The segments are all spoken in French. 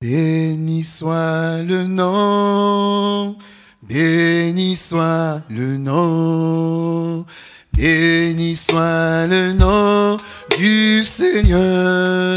Béni soit le nom, béni soit le nom, béni soit le nom du Seigneur.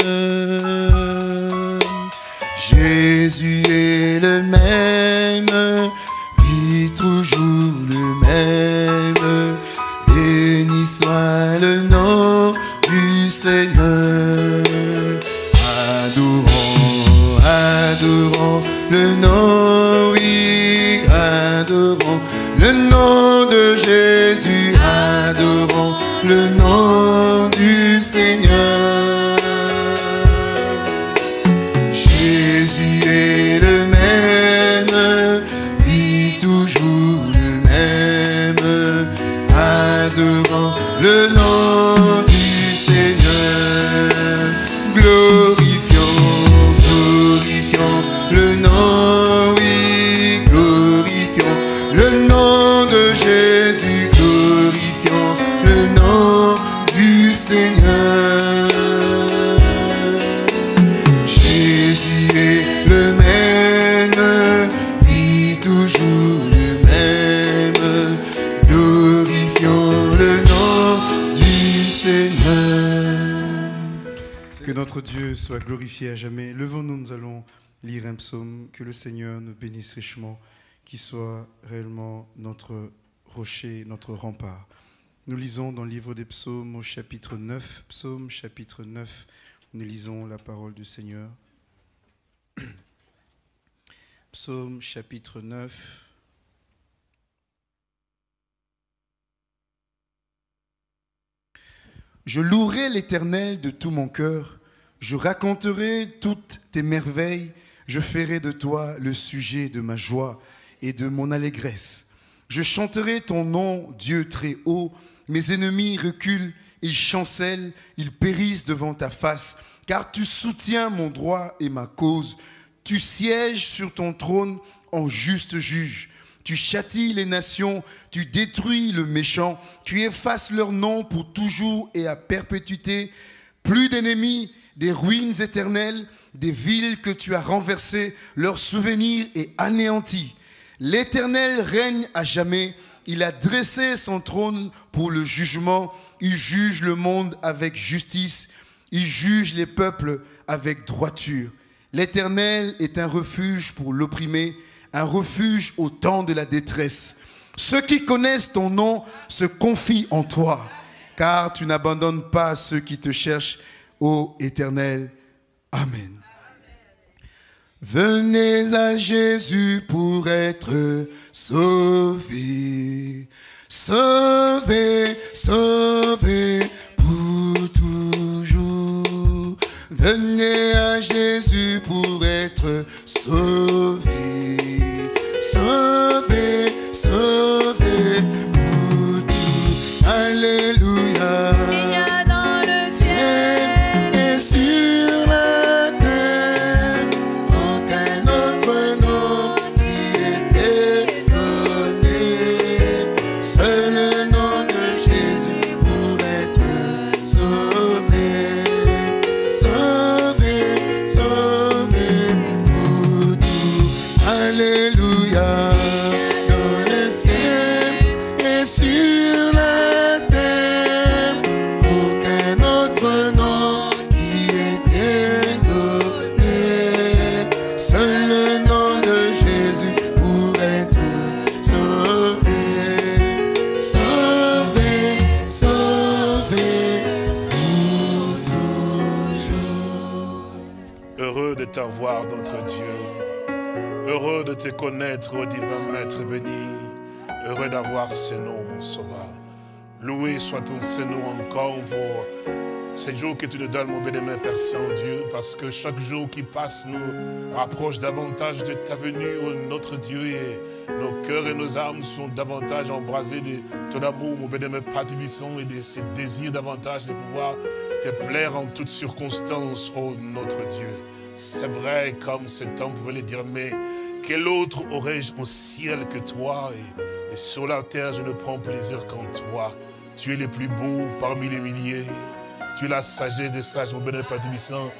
Soit glorifié à jamais. Levons-nous, nous allons lire un psaume. Que le Seigneur nous bénisse richement, qui soit réellement notre rocher, notre rempart. Nous lisons dans le livre des psaumes au chapitre 9, psaume chapitre 9, nous lisons la parole du Seigneur. Psaume chapitre 9. Je louerai l'Éternel de tout mon cœur, je raconterai toutes tes merveilles, je ferai de toi le sujet de ma joie et de mon allégresse. Je chanterai ton nom, Dieu très haut, mes ennemis reculent, ils chancellent, ils périssent devant ta face, car tu soutiens mon droit et ma cause, tu sièges sur ton trône en juste juge. Tu châties les nations, tu détruis le méchant, tu effaces leur nom pour toujours et à perpétuité. Plus d'ennemis, des ruines éternelles, des villes que tu as renversées, leur souvenir est anéanti. L'Éternel règne à jamais, il a dressé son trône pour le jugement, il juge le monde avec justice, il juge les peuples avec droiture. L'Éternel est un refuge pour l'opprimé, un refuge au temps de la détresse. Ceux qui connaissent ton nom se confient en toi, car tu n'abandonnes pas ceux qui te cherchent, ô Éternel. Amen. Venez à Jésus pour être sauvés, sauvés, sauvés pour toujours. Venez à Jésus pour être sauvés, sauvés, sauvés pour tout. Alléluia. Divin Maître béni. Heureux d'avoir ce nom, mon sauveur. Loué soit ton Saint-Nom encore pour ce jour que tu nous donnes, mon bénémoine Père Saint-Dieu, parce que chaque jour qui passe nous rapproche davantage de ta venue, ô notre Dieu, et nos cœurs et nos âmes sont davantage embrasés de ton amour, mon bénémoine Père Tubissant, et de ce désir davantage de pouvoir te plaire en toutes circonstances, ô notre Dieu. C'est vrai, comme cet homme pouvait dire, mais quel autre aurais-je au ciel que toi? Et, sur la terre, je ne prends plaisir qu'en toi. Tu es le plus beau parmi les milliers. Tu es la sagesse des sages, mon bénémoine Père Tubissant.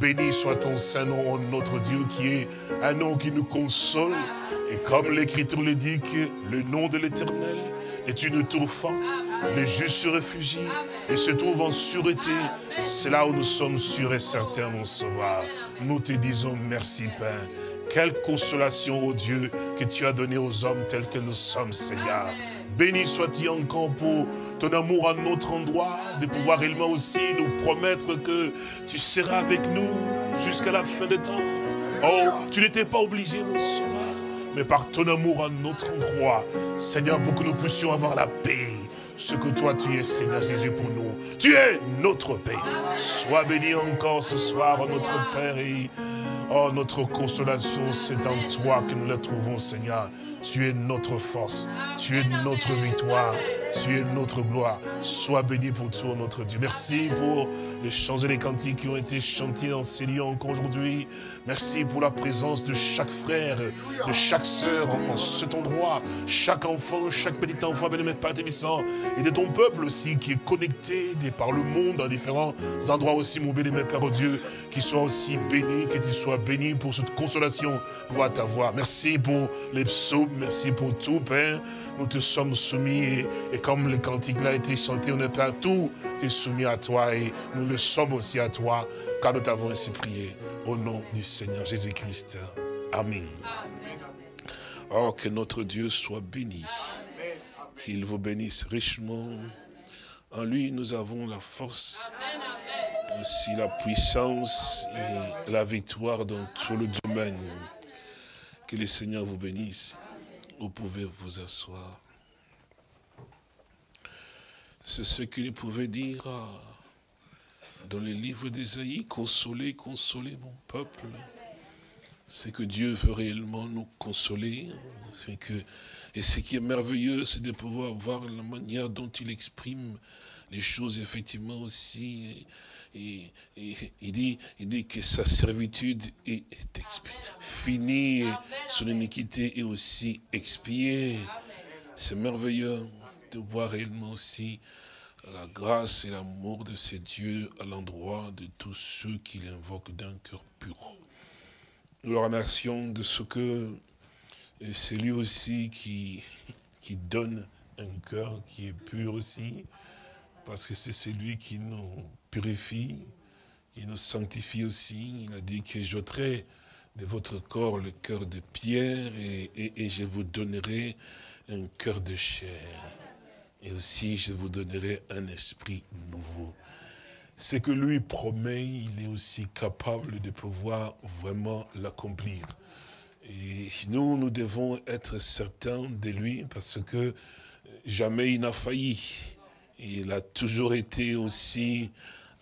Béni soit ton Saint-Nom, notre Dieu, qui est un nom qui nous console. Et comme l'Écriture le dit, que le nom de l'Éternel est une tour forte. Le juste se réfugie et se trouve en sûreté. C'est là où nous sommes sûrs et certains, mon sauveur. Nous te disons merci, Père. Quelle consolation, ô Dieu, que tu as donné aux hommes tels que nous sommes, Seigneur. Béni sois-tu encore pour ton amour à notre endroit, de pouvoir réellement aussi nous promettre que tu seras avec nous jusqu'à la fin des temps. Oh, tu n'étais pas obligé, mon mais par ton amour à notre endroit, Seigneur, pour que nous puissions avoir la paix, ce que toi tu es, Seigneur Jésus, pour nous. Tu es notre paix. Sois béni encore ce soir, notre Père, et oh, notre consolation, c'est en toi que nous la trouvons, Seigneur. Tu es notre force, tu es notre victoire, tu es notre gloire. Sois béni pour toi, notre Dieu. Merci pour les chants et les cantiques qui ont été chantés dans ces lieux encore aujourd'hui. Merci pour la présence de chaque frère, de chaque sœur en, cet endroit, chaque enfant, chaque petit enfant, béni Père Tébissant, et de ton peuple aussi qui est connecté par le monde dans différents endroits aussi, mon béni Père Dieu, qui soit aussi béni, que tu sois béni pour cette consolation va t'avoir. Merci pour les psaumes, merci pour tout, Père. Nous te sommes soumis et, comme le cantique là a été chanté, on est Père, tout est soumis à toi et nous le sommes aussi à toi, car nous t'avons ainsi prié. Au nom du Seigneur Jésus-Christ. Amen. Oh, que notre Dieu soit béni. Qu'il vous bénisse richement. En lui, nous avons la force, aussi la puissance et la victoire dans tout le domaine. Que le Seigneur vous bénisse. Vous pouvez vous asseoir. C'est ce qu'il pouvait dire dans les livres d'Ésaïe, consoler, consoler mon peuple. C'est que Dieu veut réellement nous consoler. Et ce qui est merveilleux, c'est de pouvoir voir la manière dont il exprime les choses effectivement aussi. Et, il, dit, il dit que sa servitude est, finie, son iniquité est aussi expiée. C'est merveilleux de voir réellement aussi la grâce et l'amour de ces dieux à l'endroit de tous ceux qui l'invoquent d'un cœur pur. Nous le remercions de ce que c'est lui aussi qui, qui donne un cœur qui est pur aussi, parce que c'est celui qui nous purifie, qui nous sanctifie aussi. Il a dit que j'ôterai de votre corps le cœur de pierre et, et je vous donnerai un cœur de chair. Et aussi, je vous donnerai un esprit nouveau. Ce que lui promet, il est aussi capable de pouvoir vraiment l'accomplir. Et nous, nous devons être certains de lui parce que jamais il n'a failli. Il a toujours été aussi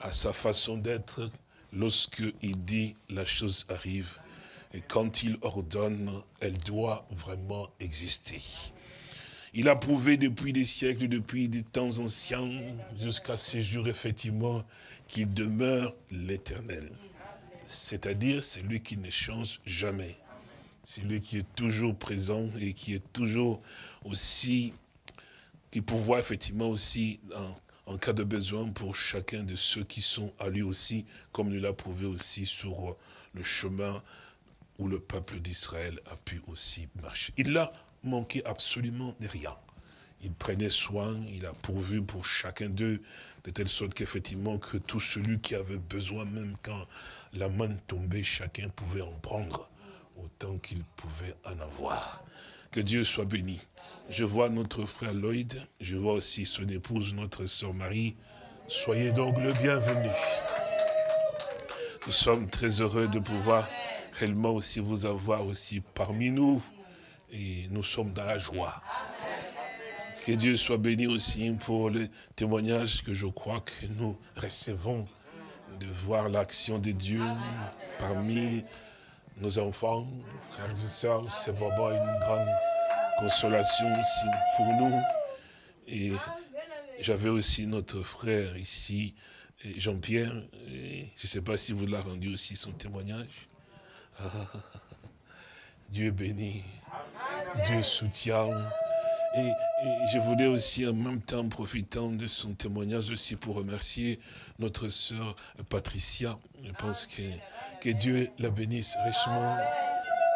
à sa façon d'être lorsque il dit la chose arrive. Et quand il ordonne, elle doit vraiment exister. Il a prouvé depuis des siècles, depuis des temps anciens, jusqu'à ces jours, effectivement, qu'il demeure l'éternel. C'est-à-dire, c'est lui qui ne change jamais. C'est lui qui est toujours présent et qui est toujours aussi, qui pourvoit effectivement aussi en cas de besoin pour chacun de ceux qui sont à lui aussi, comme il l'a prouvé aussi sur le chemin où le peuple d'Israël a pu aussi marcher. Il l'a manquait absolument de rien. Il prenait soin, il a pourvu pour chacun d'eux, de telle sorte qu'effectivement, que tout celui qui avait besoin, même quand la main tombait, chacun pouvait en prendre, autant qu'il pouvait en avoir. Que Dieu soit béni. Je vois notre frère Lloyd, je vois aussi son épouse, notre sœur Marie. Soyez donc le bienvenu. Nous sommes très heureux de pouvoir réellement aussi vous avoir aussi parmi nous et nous sommes dans la joie. Que Dieu soit béni aussi pour le témoignage que je crois que nous recevons de voir l'action de Dieu parmi nos enfants, frères et sœurs. C'est vraiment une grande consolation aussi pour nous. Et j'avais aussi notre frère ici, Jean-Pierre. Je ne sais pas si vous l'avez rendu aussi son témoignage. Dieu béni. Dieu soutient. Et, je voulais aussi en même temps, profitant de son témoignage aussi pour remercier notre sœur Patricia. Je pense que, que Dieu la bénisse richement.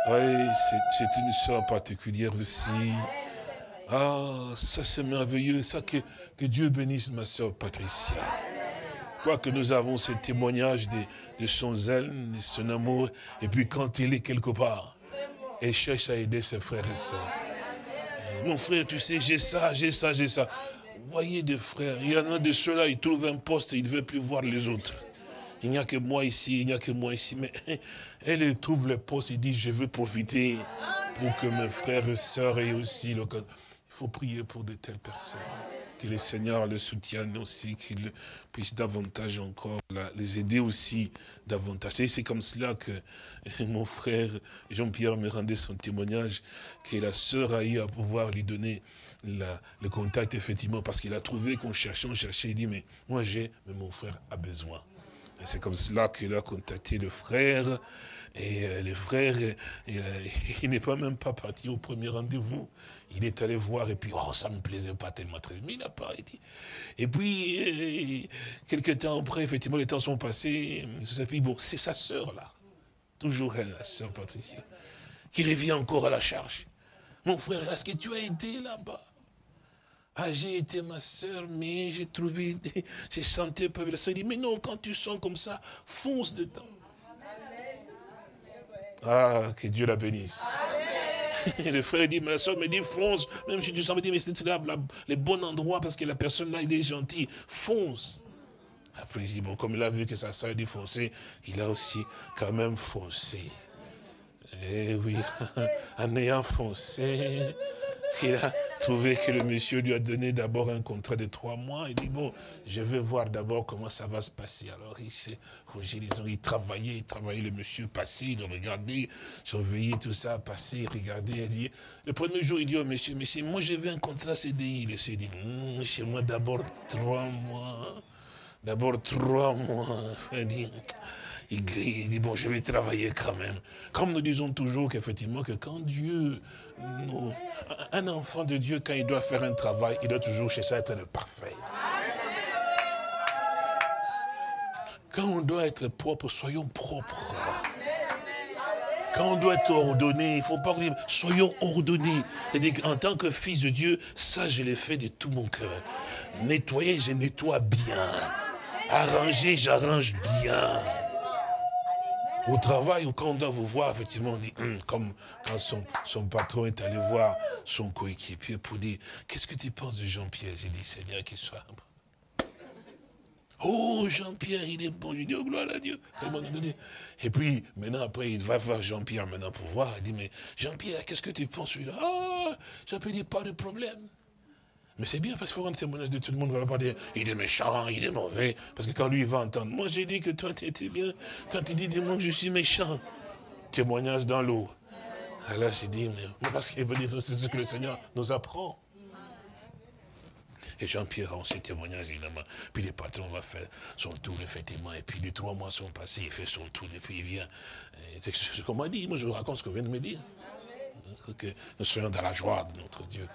Oui, c'est une sœur particulière aussi. Ah, ça c'est merveilleux. Ça que, que Dieu bénisse ma sœur Patricia. Quoi que nous avons ce témoignage de, de son zèle, de son amour, et puis quand il est quelque part, elle cherche à aider ses frères et sœurs. Mon frère, tu sais, j'ai ça, j'ai ça, j'ai ça. Voyez des frères, il y en a de ceux-là, ils trouvent un poste ils ne veulent plus voir les autres. Il n'y a que moi ici, il n'y a que moi ici. Mais elle, trouve le poste, et dit, je veux profiter pour que mes frères et sœurs aient aussi le Il faut prier pour de telles personnes. Que le Seigneur le soutienne aussi, qu'il puisse davantage encore les aider aussi davantage. Et c'est comme cela que mon frère Jean-Pierre me rendait son témoignage, que la sœur a eu à pouvoir lui donner le contact, effectivement, parce qu'il a trouvé qu'on cherchait, on cherchait, il dit, mais moi j'ai, mais mon frère a besoin. C'est comme cela qu'il a contacté le frère, et euh, le frère, euh, il n'est pas même pas parti au premier rendez-vous. Il est allé voir et puis, oh, ça ne me plaisait pas tellement très bien. Il n'a pas été. Et puis, euh, quelques temps après, effectivement, les temps sont passés. Bon, c'est sa sœur, là. Toujours elle, la sœur Patricia, qui revient encore à la charge. Mon frère, est-ce que tu as été là-bas? Ah, j'ai été ma sœur, mais j'ai trouvé, j'ai senti un peu la sœur. dit, mais non, quand tu sens comme ça, fonce dedans. Ah, que Dieu la bénisse. Le frère dit, mais la soeur me dit, fonce. Même si tu sens, me dit, mais c'est là le bon endroit parce que la personne là, il est gentil. Fonce. Après, il dit, bon, comme il a vu que sa soeur dit foncer, il a aussi quand même foncé. Eh oui, en ayant foncé, il a trouvé que le monsieur lui a donné d'abord un contrat de trois mois. Il dit, bon, je vais voir d'abord comment ça va se passer. Alors, il s'est il travaillait, il travaillait, le monsieur passait, il regardait, surveillait tout ça, passait, regardait. Il dit, le premier jour, il dit au monsieur, mais moi je veux un contrat CDI. Le monsieur dit, hum, chez moi d'abord trois mois. D'abord trois mois. Il dit, il, dit, bon, je vais travailler quand même. Comme nous disons toujours qu'effectivement, que quand Dieu, un enfant de Dieu, quand il doit faire un travail, il doit toujours chercher à être le parfait. Quand on doit être propre, soyons propres. Quand on doit être ordonné, il ne faut pas dire soyons ordonnés. En tant que fils de Dieu, ça je l'ai fait de tout mon cœur. Nettoyer, je nettoie bien. Arranger, j'arrange bien. Au travail, quand on doit vous voir, effectivement, on dit, hum, comme quand son, patron est allé voir son coéquipier pour dire, qu'est-ce que tu penses de Jean-Pierre? J'ai dit, Seigneur, qu'il soit. Oh, Jean-Pierre, il est bon. J'ai dit, oh, gloire à Dieu. Et puis, maintenant, après, il va voir Jean-Pierre maintenant pour voir. Il dit, mais Jean-Pierre, qu'est-ce que tu penses celui-là? Ah, Jean-Pierre dit, pas de problème. Mais c'est bien parce qu'il faut rendre témoignage de tout le monde. ne va pas dire, il est méchant, il est mauvais. Parce que quand lui, il va entendre, moi j'ai dit que toi, tu étais bien. Quand il dit, dis-moi que je suis méchant. Témoignage dans l'eau. Alors j'ai dit, mais parce qu'il veut dire, c'est ce que le Seigneur nous apprend. Et Jean-Pierre rend ses témoignages, évidemment. Puis le patron va faire son tour, effectivement. Et puis les trois mois sont passés, il fait son tour, et puis il vient. C'est ce qu'on m'a dit. Moi, je vous raconte ce que vient de me dire. Que nous soyons dans la joie de notre Dieu.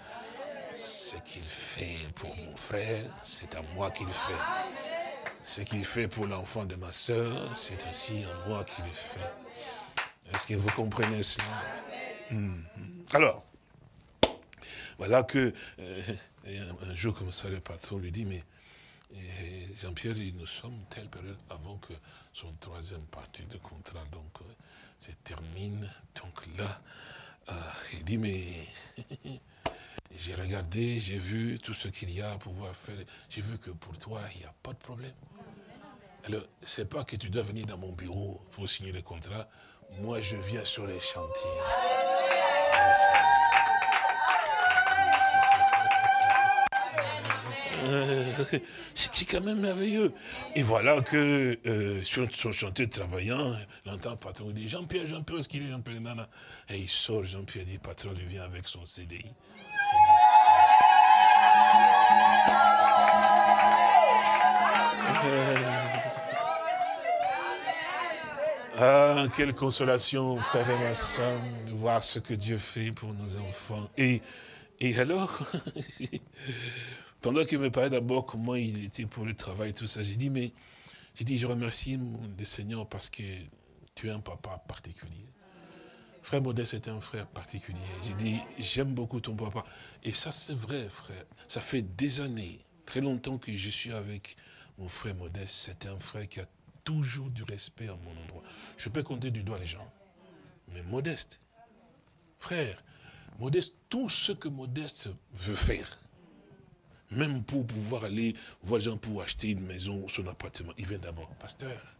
Ce qu'il fait pour mon frère, c'est à moi qu'il fait. Ce qu'il fait pour l'enfant de ma soeur, c'est aussi à moi qu'il fait. Est-ce que vous comprenez cela? Hmm. Alors, voilà que euh, un, jour comme ça, le patron lui dit, mais Jean-Pierre dit, nous sommes telle période avant que son troisième partie de contrat donc euh, se termine. Donc là, euh, il dit, mais J'ai regardé, j'ai vu tout ce qu'il y a à pouvoir faire. J'ai vu que pour toi, il n'y a pas de problème. Alors, ce n'est pas que tu dois venir dans mon bureau pour signer le contrat. Moi, je viens sur les chantiers. c'est quand même merveilleux. Et voilà que euh, sur son chantier travaillant, l'entend le patron dit Jean-Pierre, Jean-Pierre, est-ce qu'il est Jean-Pierre? Et il sort, Jean-Pierre dit patron, il vient avec son CDI. Ah, quelle consolation, frère et ma soeur, de voir ce que Dieu fait pour nos enfants. Et Et alors, pendant qu'il me parlait d'abord comment il était pour le travail, tout ça, j'ai dit, mais, j'ai dit, je remercie le Seigneur parce que tu es un papa particulier. Frère Modeste est un frère particulier. J'ai dit, j'aime beaucoup ton papa. Et ça, c'est vrai, frère. Ça fait des années, très longtemps que je suis avec mon frère Modeste. C'est un frère qui a toujours du respect à mon endroit. Je peux compter du doigt les gens. Mais Modeste, frère, Modeste, tout ce que Modeste veut faire, même pour pouvoir aller voir les gens pour acheter une maison, son appartement, il vient d'abord, pasteur.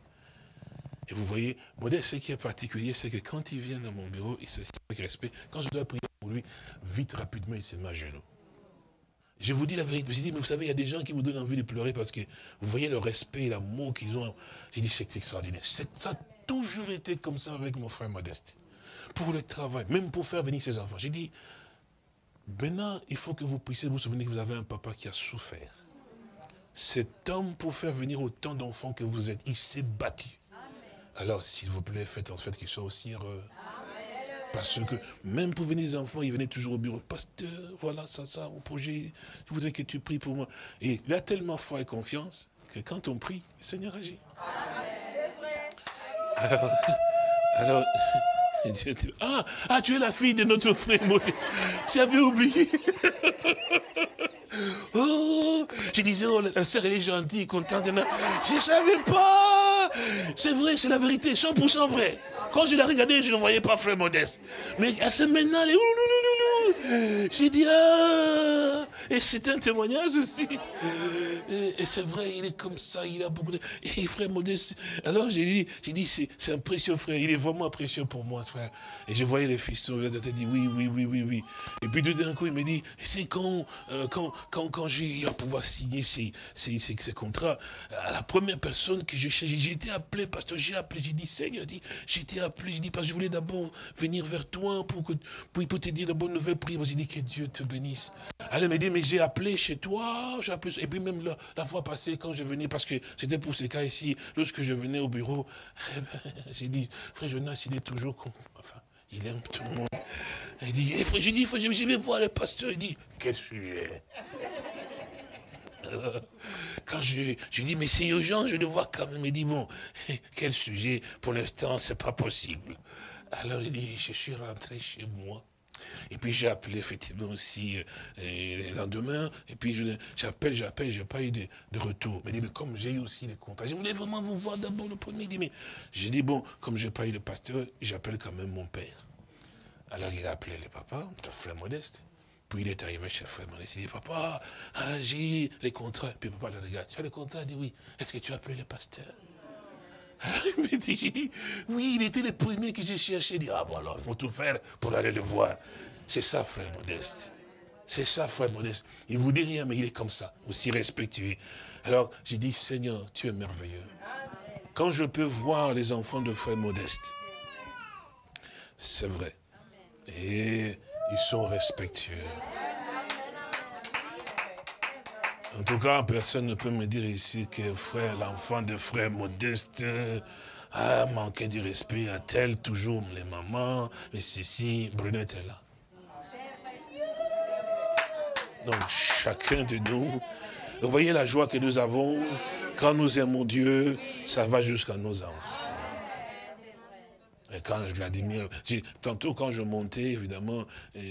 Et vous voyez, Modeste, ce qui est particulier, c'est que quand il vient dans mon bureau, il se avec respect. Quand je dois prier pour lui, vite, rapidement, il se met à genoux. Je vous dis la vérité. Je dis, mais vous savez, il y a des gens qui vous donnent envie de pleurer parce que vous voyez le respect et l'amour qu'ils ont. J'ai dit, c'est extraordinaire. Ça a toujours été comme ça avec mon frère Modeste. Pour le travail, même pour faire venir ses enfants. J'ai dit, maintenant, il faut que vous puissiez vous souvenir que vous avez un papa qui a souffert. Cet homme, pour faire venir autant d'enfants que vous êtes, il s'est battu. Alors, s'il vous plaît, faites en fait qu'il soit aussi heureux. Parce que même pour venir les enfants, ils venaient toujours au bureau. Pasteur, voilà, ça, ça, mon projet, je voudrais que tu pries pour moi. Et il a tellement foi et confiance que quand on prie, le Seigneur agit. Alors, alors ah, ah, tu es la fille de notre frère J'avais oublié. Oh, je disais, oh, la sœur, est gentille, contente. Je ne savais pas. C'est vrai, c'est la vérité, 100% vrai. Quand je l'ai regardé, je ne voyais pas frère Modeste. Mais à ce maintenant, J'ai dit, ah Et c'est un témoignage aussi. Et, c'est vrai, il est comme ça, il a beaucoup de... Et frère Modeste, alors j'ai dit, j'ai dit c'est un précieux frère, il est vraiment précieux pour moi, frère. Et je voyais les fils, il dit, oui, oui, oui, oui, oui. Et puis tout d'un coup, il me dit, c'est quand, euh, quand, quand, quand j'ai à pouvoir signer ces, ces, ces, contrats, à la première personne que je cherchais, j'ai été appelé, parce que j'ai appelé, j'ai dit, Seigneur, j'ai été appelé, j'ai dit, parce que je voulais d'abord venir vers toi pour, que, pour, te dire de bonnes nouvelles, prière. J'ai dit, que Dieu te bénisse. Elle me dit, mais j'ai appelé chez toi, j'ai appelé, et puis même la, la, fois passée, quand je venais, parce que c'était pour ces cas ici, lorsque je venais au bureau, j'ai dit, frère Jonas, il est toujours comme, enfin, il aime tout le monde. Il dit, eh, frère, j'ai dit, je vais voir le pasteur, il dit, quel sujet? Quand je, je dis, mais c'est urgent, je le vois quand même. Il dit, bon, quel sujet? Pour l'instant, c'est pas possible. Alors il dit, je suis rentré chez moi. Et puis j'ai appelé effectivement aussi euh, le lendemain, et puis j'appelle, j'appelle, j'ai pas eu de, retour. Mais, mais comme j'ai eu aussi les contrats, je voulais vraiment vous voir d'abord le premier. J'ai dit, bon, comme j'ai pas eu le pasteur, j'appelle quand même mon père. Alors il a appelé le papa, notre frère modeste. Puis il est arrivé chez Frère Modeste, il dit, papa, ah, j'ai les contrats. Puis papa le regarde, tu as les contrats Il dit, oui. Est-ce que tu as appelé le pasteur? dit, oui, il était le premier que j'ai cherché. Il dit, ah bon alors, il faut tout faire pour aller le voir. C'est ça, frère Modeste. C'est ça, frère Modeste. Il vous dit rien, mais il est comme ça, aussi respectueux. Alors, j'ai dit, Seigneur, tu es merveilleux. Quand je peux voir les enfants de frère Modeste, c'est vrai. Et ils sont respectueux. En tout cas, personne ne peut me dire ici que frère, l'enfant de frère modeste a manqué du respect à tel, toujours les mamans, et ceci, Brunette est là. Donc chacun de nous, vous voyez la joie que nous avons, quand nous aimons Dieu, ça va jusqu'à nos enfants. Et quand je l'admire, tantôt quand je montais, évidemment,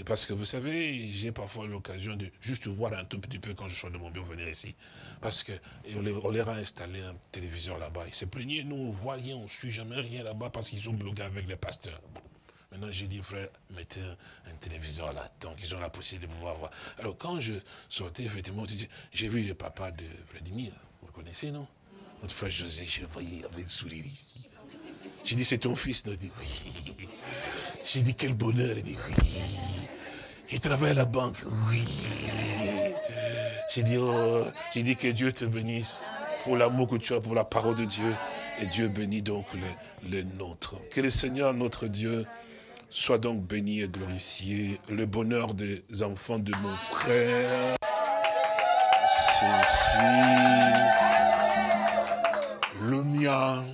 parce que vous savez, j'ai parfois l'occasion de juste voir un tout petit peu quand je sors de mon bureau venir ici. Parce que on leur a installé un téléviseur là-bas. Ils se plaignaient, nous on voit rien, on ne suit jamais rien là-bas parce qu'ils sont bloqués avec les pasteurs. Maintenant, j'ai dit, frère, mettez un, téléviseur là, donc ils ont la possibilité de pouvoir voir. Alors, quand je sortais, effectivement, j'ai vu le papa de Vladimir, vous connaissez, non? Notre frère José, je le voyais avec le sourire ici. J'ai dit, c'est ton fils Il dit, oui. J'ai dit, quel bonheur. Il dit, oui. Il travaille à la banque. Oui. J'ai dit, oh, j'ai dit que Dieu te bénisse pour l'amour que tu as pour la parole de Dieu. Et Dieu bénit donc le, le nôtre. Que le Seigneur, notre Dieu, soit donc béni et glorifié. Le bonheur des enfants de mon frère, c'est aussi le mien.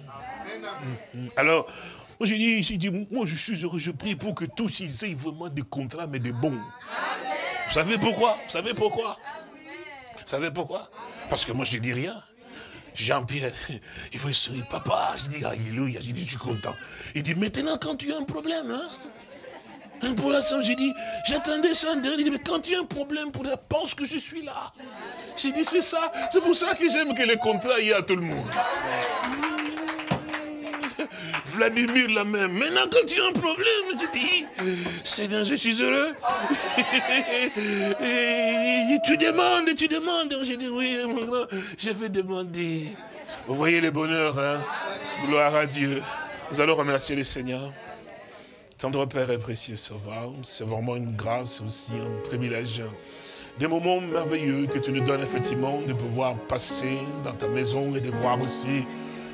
Alors, moi j'ai dit, moi je suis heureux, je prie pour que tous ils aient vraiment des contrats, mais des bons. Vous savez pourquoi? Vous savez pourquoi? Vous savez pourquoi? Parce que moi, je dis rien. Jean-Pierre, il faut sourire. Papa, je dis, alléluia, je dis, je suis content. Il dit, maintenant, quand tu as un problème, hein, pour l'instant, j'ai dit, j'attendais ça, il dit, mais quand tu as un problème, pour la pense que je suis là. J'ai dit, c'est ça, c'est pour ça que j'aime que les contrats y a à tout le monde. Vladimir la même. Maintenant, quand tu as un problème, je dis, Seigneur, je suis heureux. et, tu demandes, tu demandes. Je dis, oui, mon grand, je vais demander. Vous voyez le bonheur, hein Gloire à Dieu. Nous allons remercier le Seigneur. Tendre Père et précieux Sauveur, c'est vraiment une grâce aussi, un privilège. Des moments merveilleux que tu nous donnes effectivement de pouvoir passer dans ta maison et de voir aussi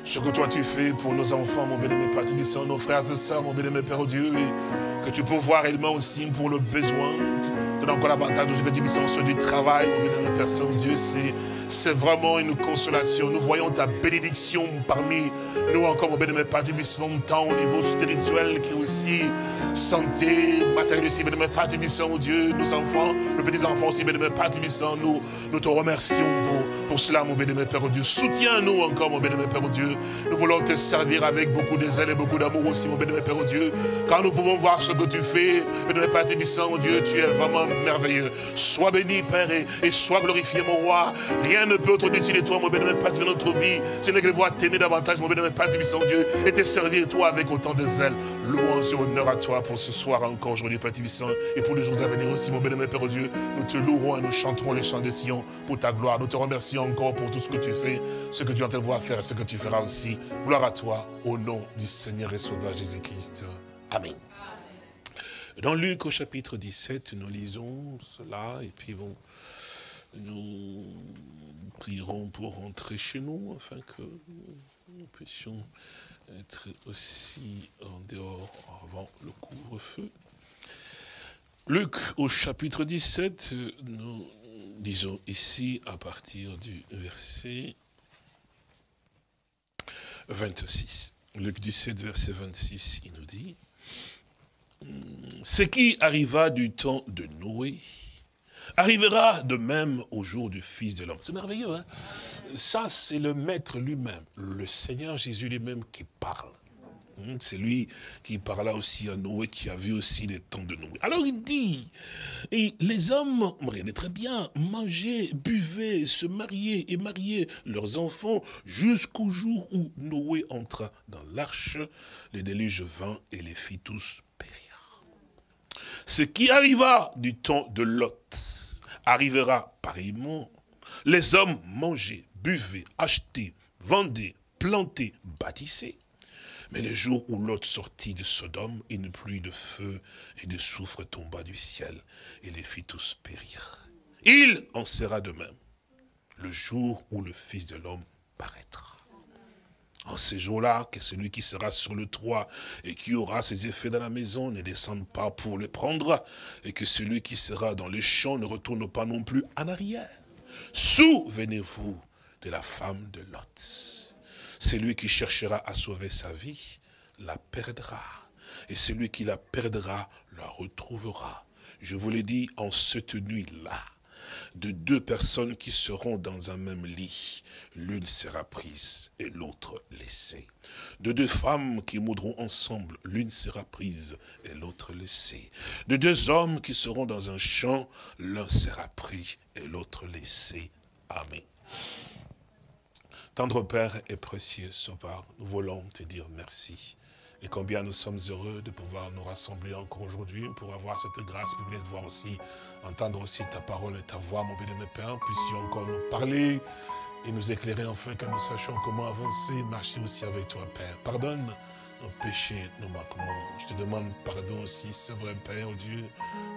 ce que toi tu fais pour nos enfants, mon bien-aimé Père nos frères et sœurs, mon bien-aimé Père Dieu, et que tu peux voir également aussi pour le besoin. Donne encore davantage aux bénédictions du travail, mon bien-aimé Père Saint-Dieu, c'est vraiment une consolation. Nous voyons ta bénédiction parmi nous encore, mon bien-aimé Père tant au niveau spirituel qui aussi santé, matériel aussi, bien-aimé Père Dieu, nos enfants, nos petits-enfants aussi, bien-aimé Père nous, nous te remercions pour, pour cela, mon bien-aimé Père Dieu. Soutiens-nous encore, mon bien-aimé Père Dieu. Nous voulons te servir avec beaucoup de zèle et beaucoup d'amour aussi, mon bien-aimé Père Dieu. Quand nous pouvons voir ce que tu fais, bien-aimé Père mon Dieu, tu es vraiment merveilleux. Sois béni, Père, et, sois glorifié, mon roi. Rien ne peut au-dessus de toi, mon bien-aimé Père de notre vie. N'est que de voir t'aimer davantage, mon bien-aimé Père Dieu, et te servir, toi, avec autant de zèle. Louange et honneur à toi pour ce soir encore, aujourd'hui, Père Tibissant, et pour les jours à venir aussi, mon bien-aimé Père Dieu. Nous te louerons et nous chanterons les chants de Sion pour ta gloire. Nous te remercions encore pour tout ce que tu fais, ce que tu de voir faire et ce que tu feras aussi. Gloire à toi, au nom du Seigneur et Sauveur Jésus-Christ. Amen. Dans Luc au chapitre 17, nous lisons cela et puis nous prierons pour rentrer chez nous afin que nous puissions être aussi en dehors avant le couvre-feu. Luc au chapitre 17, nous disons ici à partir du verset 26. Luc 17, verset 26, il nous dit, Ce qui arriva du temps de Noé, arrivera de même au jour du Fils de l'homme. C'est merveilleux, hein Ça, c'est le Maître lui-même, le Seigneur Jésus lui-même qui parle. Hmm, c'est lui qui parla aussi à Noé, qui a vu aussi les temps de Noé. Alors il dit, et les hommes, regardez très bien, mangeaient, buvaient, se mariaient et mariaient leurs enfants jusqu'au jour où Noé entra dans l'arche, les déluges vint et les fit tous. Ce qui arriva du temps de Lot arrivera pareillement. Les hommes mangeaient, buvaient, achetaient, vendaient, plantaient, bâtissaient. Mais le jour où Lot sortit de Sodome, une pluie de feu et de soufre tomba du ciel et les fit tous périr. Il en sera de même le jour où le Fils de l'homme paraîtra. En ces jours-là, que celui qui sera sur le toit et qui aura ses effets dans la maison ne descende pas pour le prendre, et que celui qui sera dans les champs ne retourne pas non plus en arrière. Souvenez-vous de la femme de Lot. Celui qui cherchera à sauver sa vie, la perdra. Et celui qui la perdra, la retrouvera. Je vous l'ai dit, en cette nuit-là, de deux personnes qui seront dans un même lit, l'une sera prise et l'autre laissée. De deux femmes qui moudront ensemble, l'une sera prise et l'autre laissée. De deux hommes qui seront dans un champ, l'un sera pris et l'autre laissé. Amen. Tendre Père et précieux Sauveur, nous voulons te dire merci. Et combien nous sommes heureux de pouvoir nous rassembler encore aujourd'hui pour avoir cette grâce, de voir aussi, entendre aussi ta parole et ta voix, mon bien-aimé Père, puissions encore nous parler et nous éclairer enfin que nous sachions comment avancer, marcher aussi avec toi, Père. Pardonne nos péchés, nos manquements. Je te demande pardon aussi, c'est vrai, Père, Dieu,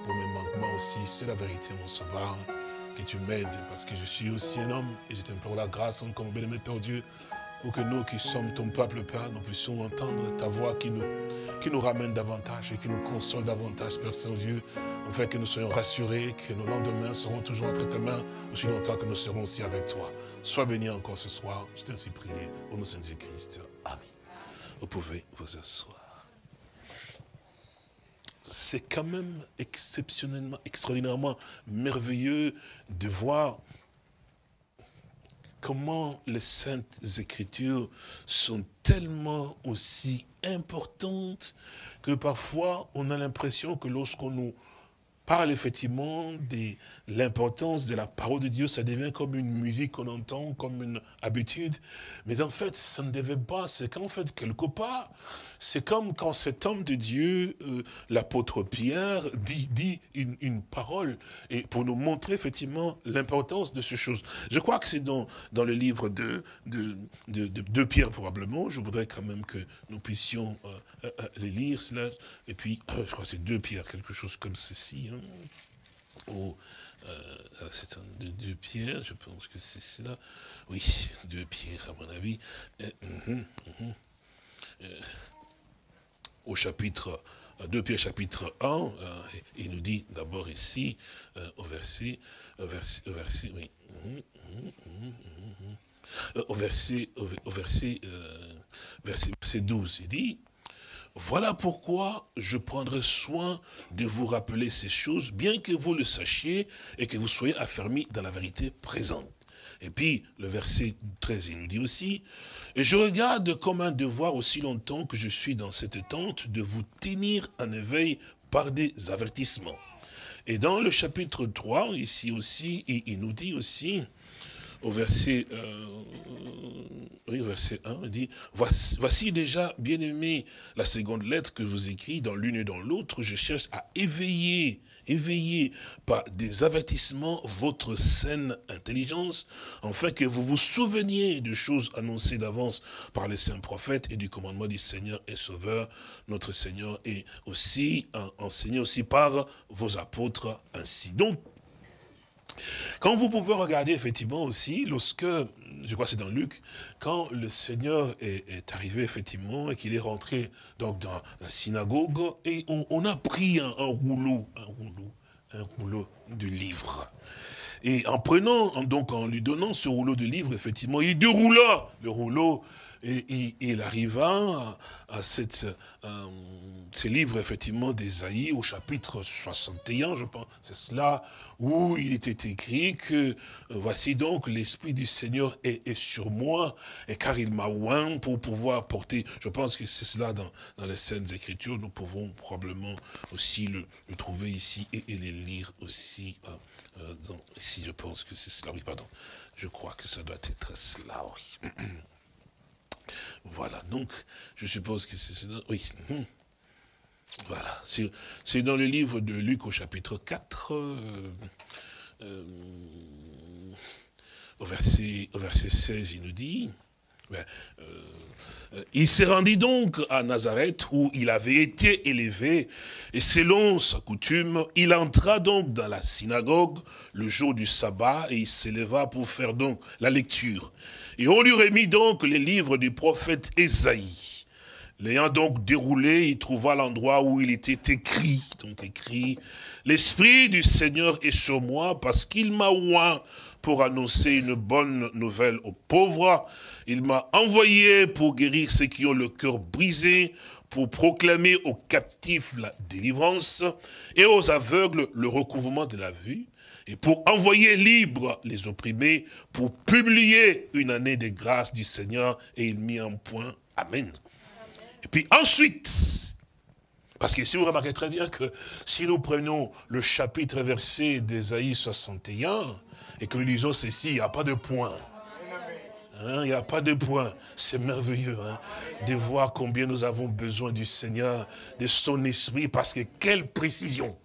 pour mes manquements aussi. C'est la vérité, mon Sauveur que tu m'aides, parce que je suis aussi un homme, et je t'implore la grâce encore, bien-aimé Père Dieu, pour que nous qui sommes ton peuple, Père, nous puissions entendre ta voix qui nous, qui nous ramène davantage et qui nous console davantage, Père Saint-Dieu, afin que nous soyons rassurés, que nos lendemains seront toujours entre tes mains, aussi longtemps que nous serons aussi avec toi. Sois béni encore ce soir, je t'ai ainsi prié, au nom de Jésus-Christ. Amen. Vous pouvez vous asseoir. c'est quand même exceptionnellement, extraordinairement merveilleux de voir comment les saintes écritures sont tellement aussi importantes que parfois on a l'impression que lorsqu'on nous parle effectivement de l'importance de la parole de Dieu, ça devient comme une musique qu'on entend, comme une habitude. Mais en fait, ça ne devait pas, c'est qu'en fait, quelque part, c'est comme quand cet homme de Dieu, euh, l'apôtre Pierre, dit, une, parole, et pour nous montrer effectivement l'importance de ces choses. Je crois que c'est dans, dans le livre de, de, de, de, Pierre probablement, je voudrais quand même que nous puissions euh, euh, les lire, cela, et puis, je crois que c'est deux Pierre, quelque chose comme ceci. Hein, ou, c'est un deux, Pierre, je pense que c'est cela. Oui, deux Pierre, à mon avis. Mhm, mhm au chapitre 2 Pierre chapitre 1, euh, il nous dit d'abord ici, euh, au verset, au verset, au verset, oui, au verset, au verset, verset, verset 12, il dit, voilà pourquoi je prendrai soin de vous rappeler ces choses, bien que vous le sachiez et que vous soyez affermis dans la vérité présente. Et puis, le verset 13, il nous dit aussi, et je regarde comme un devoir aussi longtemps que je suis dans cette tente de vous tenir en éveil par des avertissements. Et dans le chapitre 3, ici aussi, il, nous dit aussi, au verset, euh, oui, verset 1, il dit, voici, voici déjà, bien aimé, la seconde lettre que je vous écris dans l'une et dans l'autre, je cherche à éveiller éveillez par des avertissements votre saine intelligence, afin que vous vous souveniez de choses annoncées d'avance par les saints prophètes et du commandement du Seigneur et Sauveur, notre Seigneur, et aussi enseigné aussi par vos apôtres ainsi. Quand vous pouvez regarder effectivement aussi, lorsque, je crois que c'est dans Luc, quand le Seigneur est, arrivé effectivement et qu'il est rentré donc dans la synagogue, et on, a pris un, rouleau, un rouleau, un rouleau de livres. Et en prenant, donc en lui donnant ce rouleau de livres, effectivement, il déroula le rouleau et, il arriva à, euh, ces livres, effectivement, d'Ésaïe, au chapitre 61, je pense, c'est cela, où il était écrit que, euh, voici donc, l'Esprit du Seigneur est, sur moi, et car il m'a oint pour pouvoir porter, je pense que c'est cela dans, dans, les Saintes Écritures, nous pouvons probablement aussi le, trouver ici et, les lire aussi, euh, ici je pense que c'est cela, oui, pardon, je crois que ça doit être cela, oui. Voilà, donc, je suppose que c'est... Oui. Mhm. Voilà, c'est dans le livre de Luc au chapitre 4, euh, euh, au, verset, au verset 16, il nous dit, ben, euh, il s'est rendu donc à Nazareth où il avait été élevé, et selon sa coutume, il entra donc dans la synagogue le jour du sabbat, et il s'éleva pour faire donc la lecture. Et on lui remis donc les livres du prophète Esaïe. L'ayant donc déroulé, il trouva l'endroit où il était écrit, donc écrit, L'Esprit du Seigneur est sur moi parce qu'il m'a oint pour annoncer une bonne nouvelle aux pauvres. Il m'a envoyé pour guérir ceux qui ont le cœur brisé, pour proclamer aux captifs la délivrance et aux aveugles le recouvrement de la vue, et pour envoyer libres les opprimés, pour publier une année de grâce du Seigneur, et il mit en point. Amen. Et puis ensuite, parce que si vous remarquez très bien que si nous prenons le chapitre versé d'Ésaïe 61, et que nous lisons ceci, il n'y a pas de point. Hein, il n'y a pas de point. C'est merveilleux hein, de voir combien nous avons besoin du Seigneur, de son esprit, parce que quelle précision.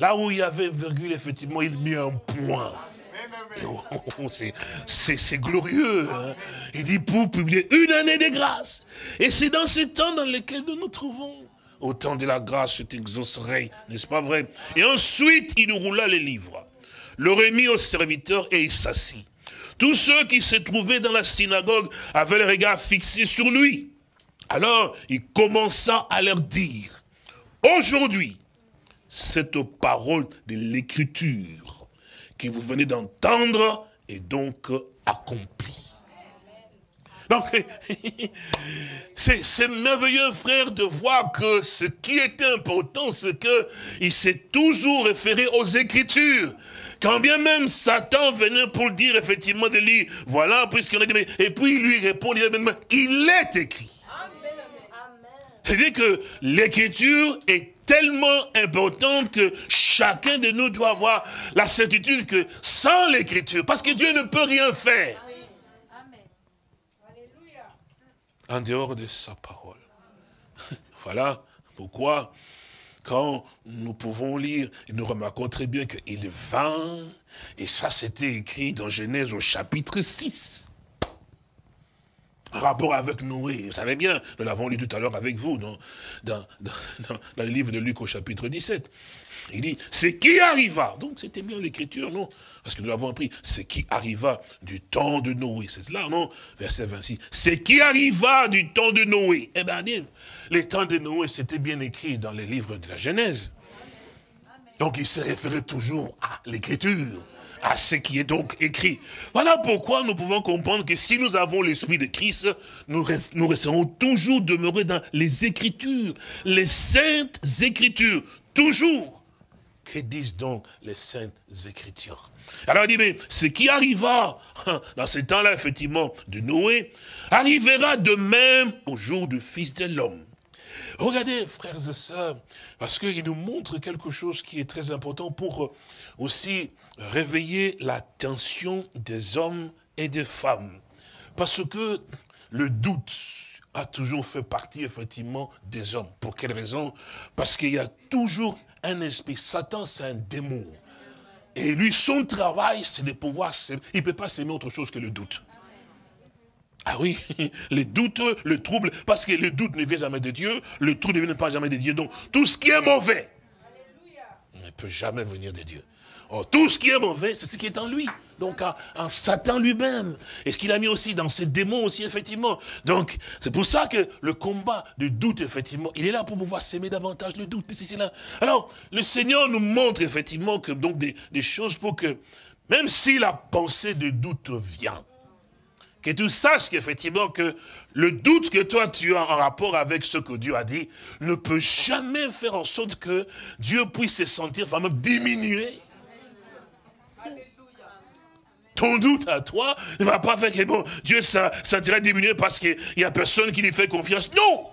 Là où il y avait virgule, effectivement, il mit un point. Oh, c'est glorieux. Hein. Il dit pour publier une année de grâce. Et c'est dans ces temps dans lesquels nous nous trouvons. Au temps de la grâce, je t'exaucerai, n'est-ce pas vrai? Et ensuite, il roula les livres, le remit au serviteur et il s'assit. Tous ceux qui se trouvaient dans la synagogue avaient le regard fixé sur lui. Alors, il commença à leur dire, aujourd'hui, cette parole de l'écriture que vous venez d'entendre est donc accomplie. Donc, c'est merveilleux, frère, de voir que ce qui était important, c'est qu'il s'est toujours référé aux Écritures. Quand bien même Satan venait pour dire effectivement de lui, voilà, puisqu'on a dit, et puis il lui répond, il est écrit. C'est-à-dire que l'écriture est tellement importante que chacun de nous doit avoir la certitude que sans l'écriture, parce que Dieu ne peut rien faire. En dehors de sa parole. Voilà pourquoi, quand nous pouvons lire, nous remarquons très bien qu'il vint, et ça c'était écrit dans Genèse au chapitre 6 rapport avec Noé. Vous savez bien, nous l'avons lu tout à l'heure avec vous dans, dans, le livre de Luc au chapitre 17. Il dit, c'est qui arriva? Donc c'était bien l'écriture, non? Parce que nous l'avons appris. C'est qui arriva du temps de Noé. C'est cela, non? Verset 26. C'est qui arriva du temps de Noé? Eh bien, les temps de Noé, c'était bien écrit dans les livres de la Genèse. Donc il se référait toujours à l'écriture à ce qui est donc écrit. Voilà pourquoi nous pouvons comprendre que si nous avons l'esprit de Christ, nous resterons toujours demeurés dans les Écritures, les saintes Écritures, toujours. Que disent donc les saintes Écritures? Alors il dit, mais ce qui arriva dans ce temps-là, effectivement, de Noé, arrivera de même au jour du Fils de l'homme. Regardez, frères et sœurs, parce qu'il nous montre quelque chose qui est très important pour aussi réveiller l'attention des hommes et des femmes. Parce que le doute a toujours fait partie, effectivement, des hommes. Pour quelle raison? Parce qu'il y a toujours un esprit. Satan, c'est un démon. Et lui, son travail, c'est de pouvoir Il ne peut pas s'aimer autre chose que le doute. Ah oui, les doutes, le trouble, parce que le doute ne vient jamais de Dieu, le trouble ne vient pas jamais de Dieu. Donc, tout ce qui est mauvais ne peut jamais venir de Dieu. Oh, tout ce qui est mauvais, c'est ce qui est en lui. Donc en, Satan lui-même. Et ce qu'il a mis aussi dans ses démons aussi, effectivement. Donc, c'est pour ça que le combat du doute, effectivement, il est là pour pouvoir s'aimer davantage le doute. Là. Alors, le Seigneur nous montre effectivement que donc des, des choses pour que, même si la pensée de doute vient, que tu saches qu'effectivement que le doute que toi tu as en rapport avec ce que Dieu a dit ne peut jamais faire en sorte que Dieu puisse se sentir vraiment diminué ton doute à toi ne va pas faire que bon, Dieu ça, ça diminuer parce qu'il n'y a personne qui lui fait confiance. Non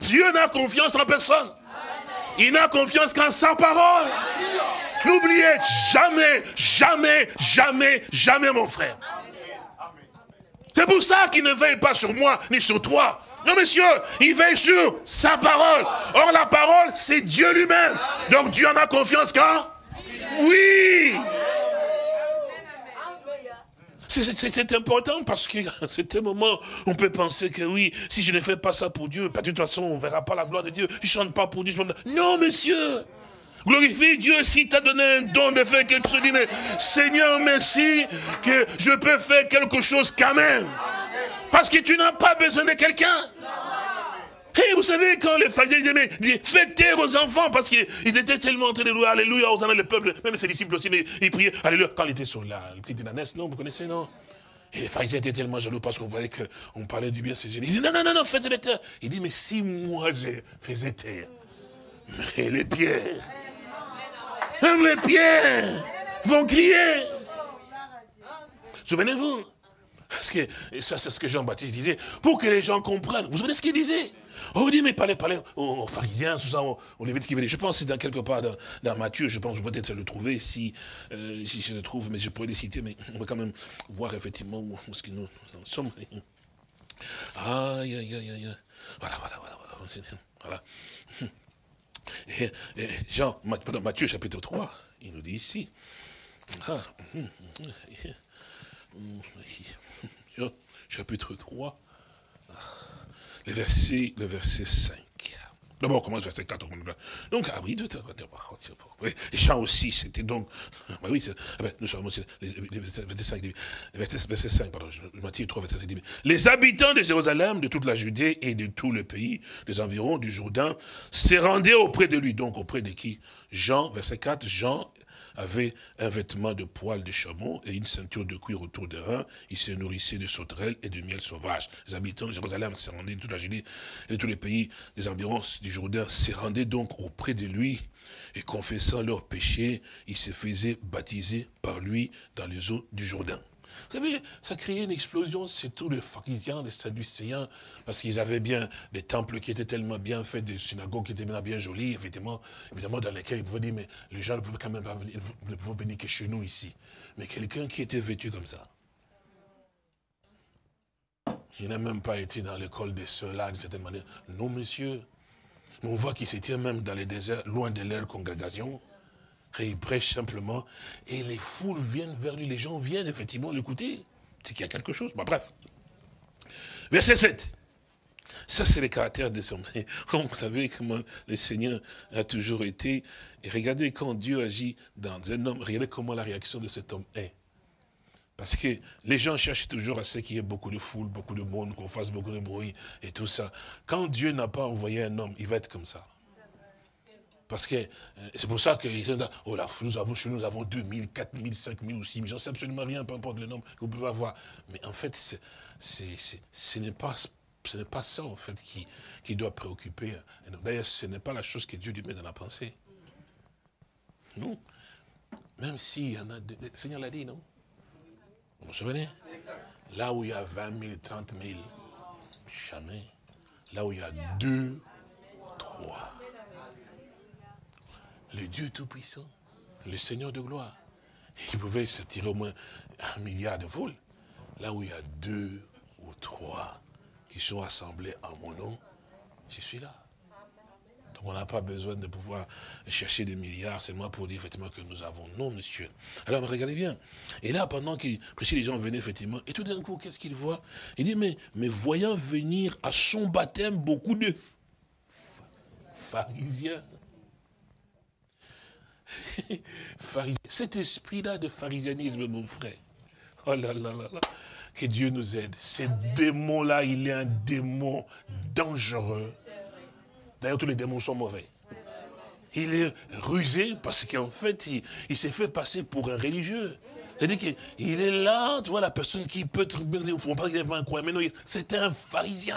Dieu n'a confiance en personne. Il n'a confiance qu'en sa parole. N'oubliez jamais, jamais, jamais, jamais mon frère. C'est pour ça qu'il ne veille pas sur moi ni sur toi. Non, monsieur, il veille sur sa parole. Or, la parole, c'est Dieu lui-même. Donc, Dieu en a confiance quand Oui. C'est important parce que c'est un moment, on peut penser que oui, si je ne fais pas ça pour Dieu, de toute façon, on ne verra pas la gloire de Dieu. Je ne chante pas pour Dieu. Non, monsieur. Glorifie Dieu si tu donné un don de faire quelque chose. Mais Seigneur, merci que je peux faire quelque chose quand même. Parce que tu n'as pas besoin de quelqu'un. Et vous savez, quand les pharisiens disaient, faites taire aux enfants, parce qu'ils étaient tellement en train de louer, Alléluia, aux le peuple, même ses disciples aussi, ils priaient, Alléluia, quand ils étaient sur la petite nanesse, non, vous connaissez, non? Et les pharisiens étaient tellement jaloux parce qu'on voyait qu'on parlait du bien, génial. Il dit, non, non, non, non, faites les taire. Il dit, mais si moi je faisais taire, mais les pierres, même les pierres vont crier. Souvenez-vous parce que ça, c'est ce que Jean-Baptiste disait, pour que les gens comprennent. Vous savez ce qu'il disait? On dit, mais parlez, parlez aux, pharisiens, tout ça, aux, qui venaient. Je pense que c'est dans quelque part dans, Matthieu, je pense, peut-être le trouver si, euh, si je le trouve, mais je pourrais les citer, mais on va quand même voir effectivement où, ce que nous en sommes. Aïe, aïe, aïe, aïe. Voilà, voilà, voilà. voilà. Et, Jean, Matthieu chapitre 3, il nous dit ici. Ah, hum, hum, hum, chapitre 3 le verset, le verset 5. D'abord, on commence verset 4. Donc, ah oui, Jean aussi, c'était donc. Ah oui, ah ben, nous sommes aussi. Verset 5, verset 5, pardon, Matthieu 3, verset 5. Les habitants de Jérusalem, de toute la Judée et de tout le pays, des environs du Jourdain, se rendaient auprès de lui. Donc, auprès de qui? Jean, verset 4, Jean avait un vêtement de poils de chameau et une ceinture de cuir autour des reins. Il se nourrissait de sauterelles et de miel sauvage. Les habitants de Jérusalem se rendaient de toute la Judée et de tous les pays des environs du Jourdain se rendaient donc auprès de lui et confessant leurs péchés, ils se faisaient baptiser par lui dans les eaux du Jourdain. Vous savez, ça créait une explosion, c'est tous les pharisiens, les sadducéens, parce qu'ils avaient bien des temples qui étaient tellement bien faits, des synagogues qui étaient bien, bien jolies, évidemment, évidemment, dans lesquelles ils pouvaient dire, mais les gens ne pouvaient quand même pas venir, ne pouvaient venir que chez nous ici. Mais quelqu'un qui était vêtu comme ça, il n'a même pas été dans l'école des sœurs-là, d'une certaine manière. Non, monsieur. on voit qu'il s'était même dans les déserts, loin de leur congrégation. Et il prêche simplement. Et les foules viennent vers lui. Les gens viennent effectivement l'écouter. C'est qu'il y a quelque chose. Bon, bref. Verset 7. Ça, c'est le caractère des hommes. Comme vous savez comment le Seigneur a toujours été. Et regardez quand Dieu agit dans un homme, regardez comment la réaction de cet homme est. Parce que les gens cherchent toujours à ce qu'il y ait beaucoup de foule, beaucoup de monde, qu'on fasse beaucoup de bruit et tout ça. Quand Dieu n'a pas envoyé un homme, il va être comme ça. Parce que euh, c'est pour ça que oh là, nous avons, chez nous, avons 2000, 4000, 5000 ou 6000, j'en sais absolument rien, peu importe le nombre que vous pouvez avoir. Mais en fait, ce n'est pas, pas ça, en fait, qui, qui doit préoccuper. D'ailleurs, ce n'est pas la chose que Dieu lui met dans la pensée. Non. Même s'il y en a deux. Le Seigneur l'a dit, non? Vous vous souvenez? Là où il y a 20 000, 30 000, jamais. Là où il y a deux, trois le Dieu Tout-Puissant, le Seigneur de gloire. Il pouvait se tirer au moins un milliard de foules. Là où il y a deux ou trois qui sont assemblés en mon nom, je suis là. Donc on n'a pas besoin de pouvoir chercher des milliards, c'est moi pour dire effectivement que nous avons. Non, monsieur. Alors regardez bien. Et là, pendant qu'il prêchait, les gens venaient effectivement. Et tout d'un coup, qu'est-ce qu'il voit? Il dit, mais, mais voyant venir à son baptême beaucoup de pharisiens Cet esprit-là de pharisianisme, mon frère. Oh là là là là. Que Dieu nous aide. Ce démon-là, il est un démon dangereux. D'ailleurs, tous les démons sont mauvais. Il est rusé parce qu'en fait, il, s'est fait passer pour un religieux. C'est-à-dire qu'il est là, tu vois, la personne qui peut être, il ne faut pas qu'il ait un coin, mais non, c'est un pharisien.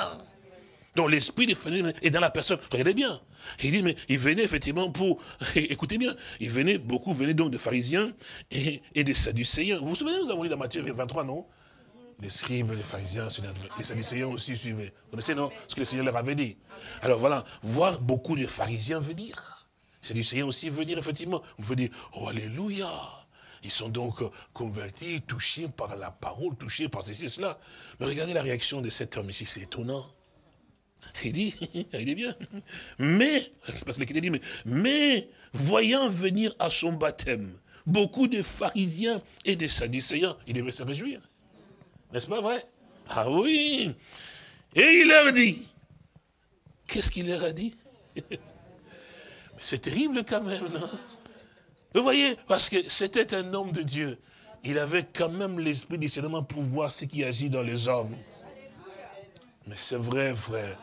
Donc l'esprit de pharisien est dans la personne. Regardez bien. Il dit, mais il venait effectivement pour, écoutez bien, il venait, beaucoup venaient donc de pharisiens et, et des sadducéens. Vous vous souvenez, nous avons lu la Matthieu 23, non? Les scribes, les pharisiens, les sadducéens aussi suivaient. Vous connaissez, non? Ce que le Seigneur leur avait dit. Alors voilà, voir beaucoup de pharisiens venir. Les sadducéens aussi venir, effectivement. On veut dire, oh alléluia ils sont donc convertis, touchés par la parole, touchés par ceci, cela. Mais regardez la réaction de cet homme ici, c'est étonnant. Il dit, il est bien. Mais, parce qu'il dit, mais, voyant venir à son baptême, beaucoup de pharisiens et de sadducéens, il devait se réjouir. N'est-ce pas vrai? Ah oui. Et il leur dit, qu'est-ce qu'il leur a dit? C'est terrible quand même, non? Vous voyez, parce que c'était un homme de Dieu. Il avait quand même l'esprit discernement pour voir ce qui agit dans les hommes. Mais c'est vrai, frère.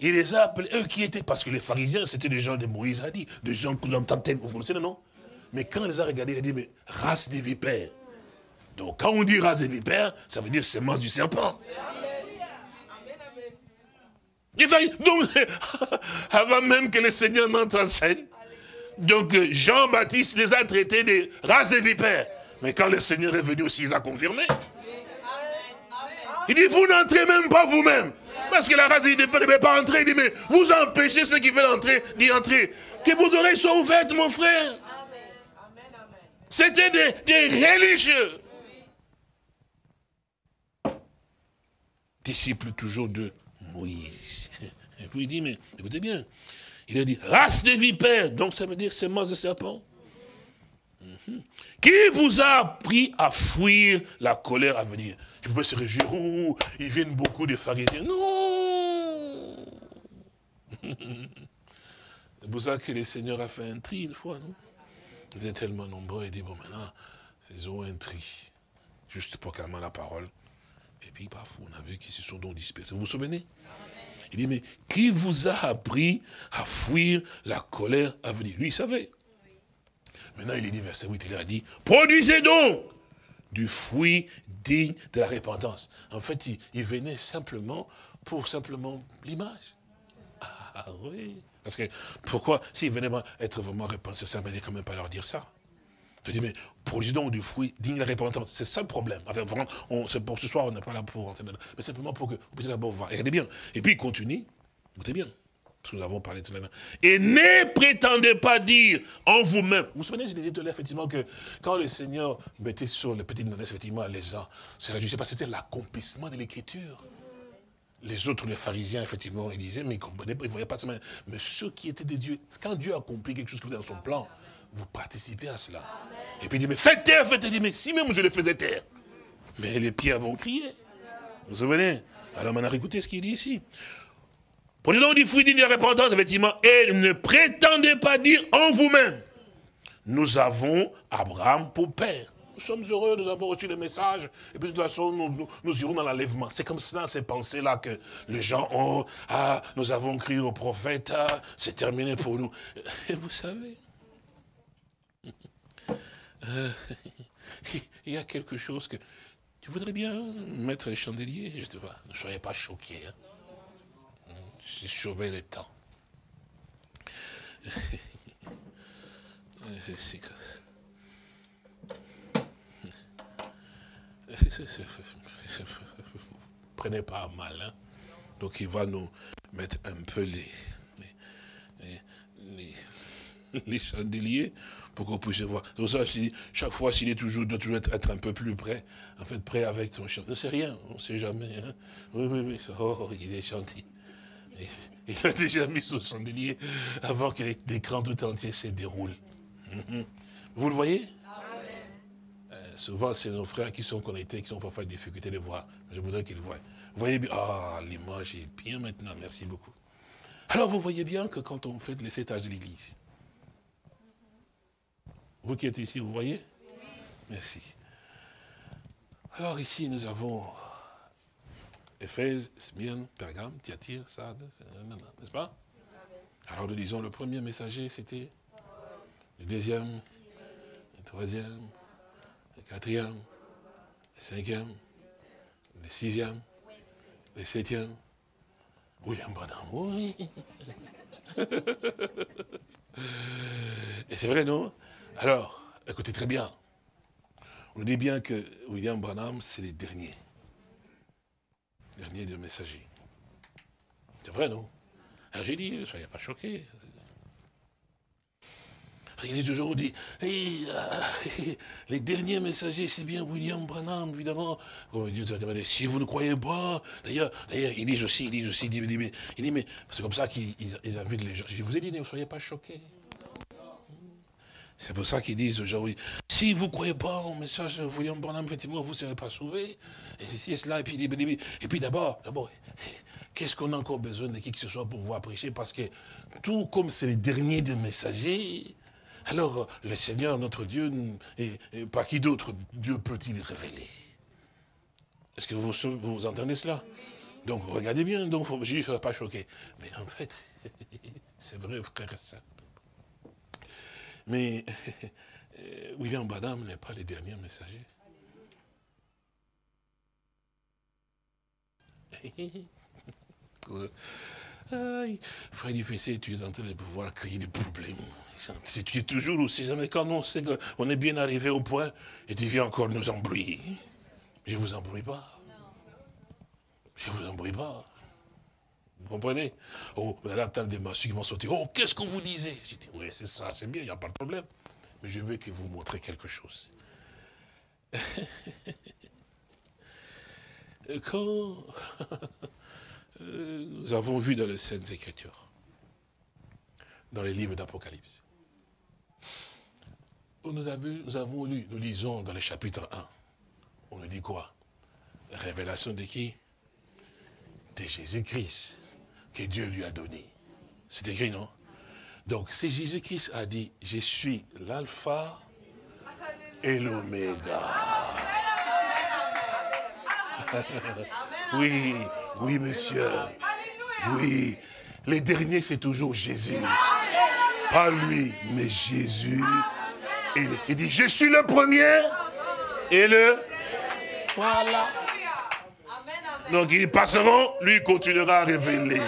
Il les a appelés, eux qui étaient, parce que les pharisiens, c'était des gens de Moïse a dit, des gens que vous entendez, vous connaissez le nom? Mais quand il les a regardés, il a dit, mais race des vipères. Donc quand on dit race des vipères, ça veut dire semence du serpent. Il donc, avant même que le Seigneur n'entre en scène, donc Jean-Baptiste les a traités de race des vipères. Mais quand le Seigneur est venu aussi, il a confirmé. Il dit, vous n'entrez même pas vous-même. Parce que la race, il ne peut pas entrer. Il dit, mais vous empêchez ceux qui veulent entrer d'y entrer. Que vos oreilles soient ouvertes, mon frère. C'était des, des religieux. Disciples toujours de Moïse. Et puis il dit, mais écoutez bien, il a dit, race de vipères, donc ça veut dire semence de serpent. Qui vous a appris à fuir la colère à venir? Je peux se réjouir, oh, ils viennent beaucoup de pharisiens. Non C'est pour ça que le Seigneur a fait un tri une fois, non? Ils étaient tellement nombreux, il dit, bon maintenant, faisons un tri. Juste pour calmer la parole. Et puis parfois, on a vu qu'ils se sont donc dispersés. Vous vous souvenez? Il dit, mais qui vous a appris à fuir la colère à venir? Lui, il savait. Maintenant, il est dit, verset 8, il a dit, produisez donc du fruit digne de la repentance. En fait, il, venait simplement pour simplement l'image. Ah oui. Parce que pourquoi, s'il venait être vraiment repentant, ça ne venait quand même pas leur dire ça. Je dis, mais produisez donc du fruit digne de la repentance. C'est ça le problème. Enfin, vraiment, pour ce soir, on n'est pas là pour rentrer dedans. Mais simplement pour que vous puissiez d'abord voir. regardez bien. Et puis, il continue. Écoutez bien nous avons parlé tout à l'heure. Et ne prétendez pas dire en vous-même. Vous vous souvenez, je disais tout à l'heure, effectivement, que quand le Seigneur mettait sur le petit noblesse, effectivement, les gens, je sais pas, c'était l'accomplissement de l'écriture. Les autres, les pharisiens, effectivement, ils disaient, mais ils ne comprenaient pas, ils ne voyaient pas ça. Mais ceux qui étaient des dieux, quand Dieu accomplit quelque chose qui dans son plan, vous participez à cela. Et puis il dit, mais faites taire, faites taire. Mais si même je le faisais taire. Mais les pierres vont crier. Vous vous souvenez? Alors maintenant, écoutez ce qu'il dit ici. Prenez donc du fruit digne de repentance, effectivement, et ne prétendez pas dire en vous-même, nous avons Abraham pour père. Nous sommes heureux, nous avons reçu le message, et puis de toute façon, nous, irons dans l'enlèvement. C'est comme cela, ces pensées-là, que les gens ont, ah, nous avons crié au prophète, ah, c'est terminé pour nous. Et vous savez, euh, il y a quelque chose que, tu voudrais bien mettre les chandeliers, je te vois, ne soyez pas choqués. Hein. J'ai sauvé le temps. Prenez pas mal. Hein? Donc il va nous mettre un peu les, les, chandeliers pour qu'on puisse voir. Pour ça, chaque fois, s'il est toujours, doit toujours être, un peu plus près, en fait, prêt avec son chandelier. Ne sait rien, on ne sait jamais. Hein? Oui, oui, oui, oh, il est gentil. Il a déjà mis son chandelier avant que l'écran tout entier se déroule. Mhm. Vous le voyez? Euh, Souvent, c'est nos frères qui sont connectés, qui sont parfois en difficulté de voir. Je voudrais qu'ils voient. Vous voyez bien? Ah, l'image est bien maintenant, merci beaucoup. Alors, vous voyez bien que quand on fait les étages de l'église, vous qui êtes ici, vous voyez? Merci. Alors ici, nous avons Éphèse, Smyrne, Pergame, Thyatire, Sade, n'est-ce pas? Alors nous disons, le premier messager, c'était le deuxième, le troisième, le quatrième, le cinquième, le sixième, le septième. William Branham, oui. Et c'est vrai, non? Alors, écoutez très bien. On dit bien que William Branham, c'est le dernier dernier de messagers. C'est vrai, non? Alors j'ai dit, soyez pas choqués. Il est toujours dit, les derniers messagers, c'est bien William Branham, évidemment. si vous ne croyez pas, d'ailleurs, ils disent aussi, ils disent aussi, il dit, mais c'est comme ça qu'ils invitent les gens. Je vous ai dit, ne soyez pas choqués. C'est pour ça qu'ils disent aujourd'hui, si vous ne croyez pas au message de William Branham, effectivement, vous ne serez pas sauvés. Et ceci et cela. Et puis, et puis d'abord, d'abord, qu'est-ce qu'on a encore besoin de qui que ce soit pour pouvoir prêcher? Parce que tout comme c'est le dernier des messagers, alors le Seigneur, notre Dieu, et, par qui d'autre Dieu peut-il révéler? Est-ce que vous, vous entendez cela? Donc regardez bien, donc je ne suis pas choqué. Mais en fait, c'est vrai, frère et. Mais William Badam n'est pas le dernier messager. Frère Fessé, tu es en train de pouvoir créer des problèmes. Tu es toujours aussi, jamais quand on sait qu'on est bien arrivé au point, et tu viens encore nous embrouiller. Je ne vous embrouille pas. Je ne vous embrouille pas. Vous comprenez? Oh, vous allez entendre des messieurs qui vont sortir. Oh, qu'est-ce qu'on vous disait? J'ai dit, oui, c'est ça, c'est bien, il n'y a pas de problème. Mais je veux que vous montrez quelque chose. Quand nous avons vu dans les Saintes Écritures, dans les livres d'Apocalypse, nous, avons, nous avons lu, nous lisons dans le chapitre 1, on nous dit quoi? Révélation de qui? De Jésus-Christ que Dieu lui a donné. C'est écrit, non? Donc, c'est Jésus-Christ a dit, je suis l'alpha et l'oméga. oui, oui, monsieur. Oui, les derniers, c'est toujours Jésus. Pas lui, mais Jésus il, dit, je suis le premier et le... Voilà. Donc ils passeront, lui continuera à révéler.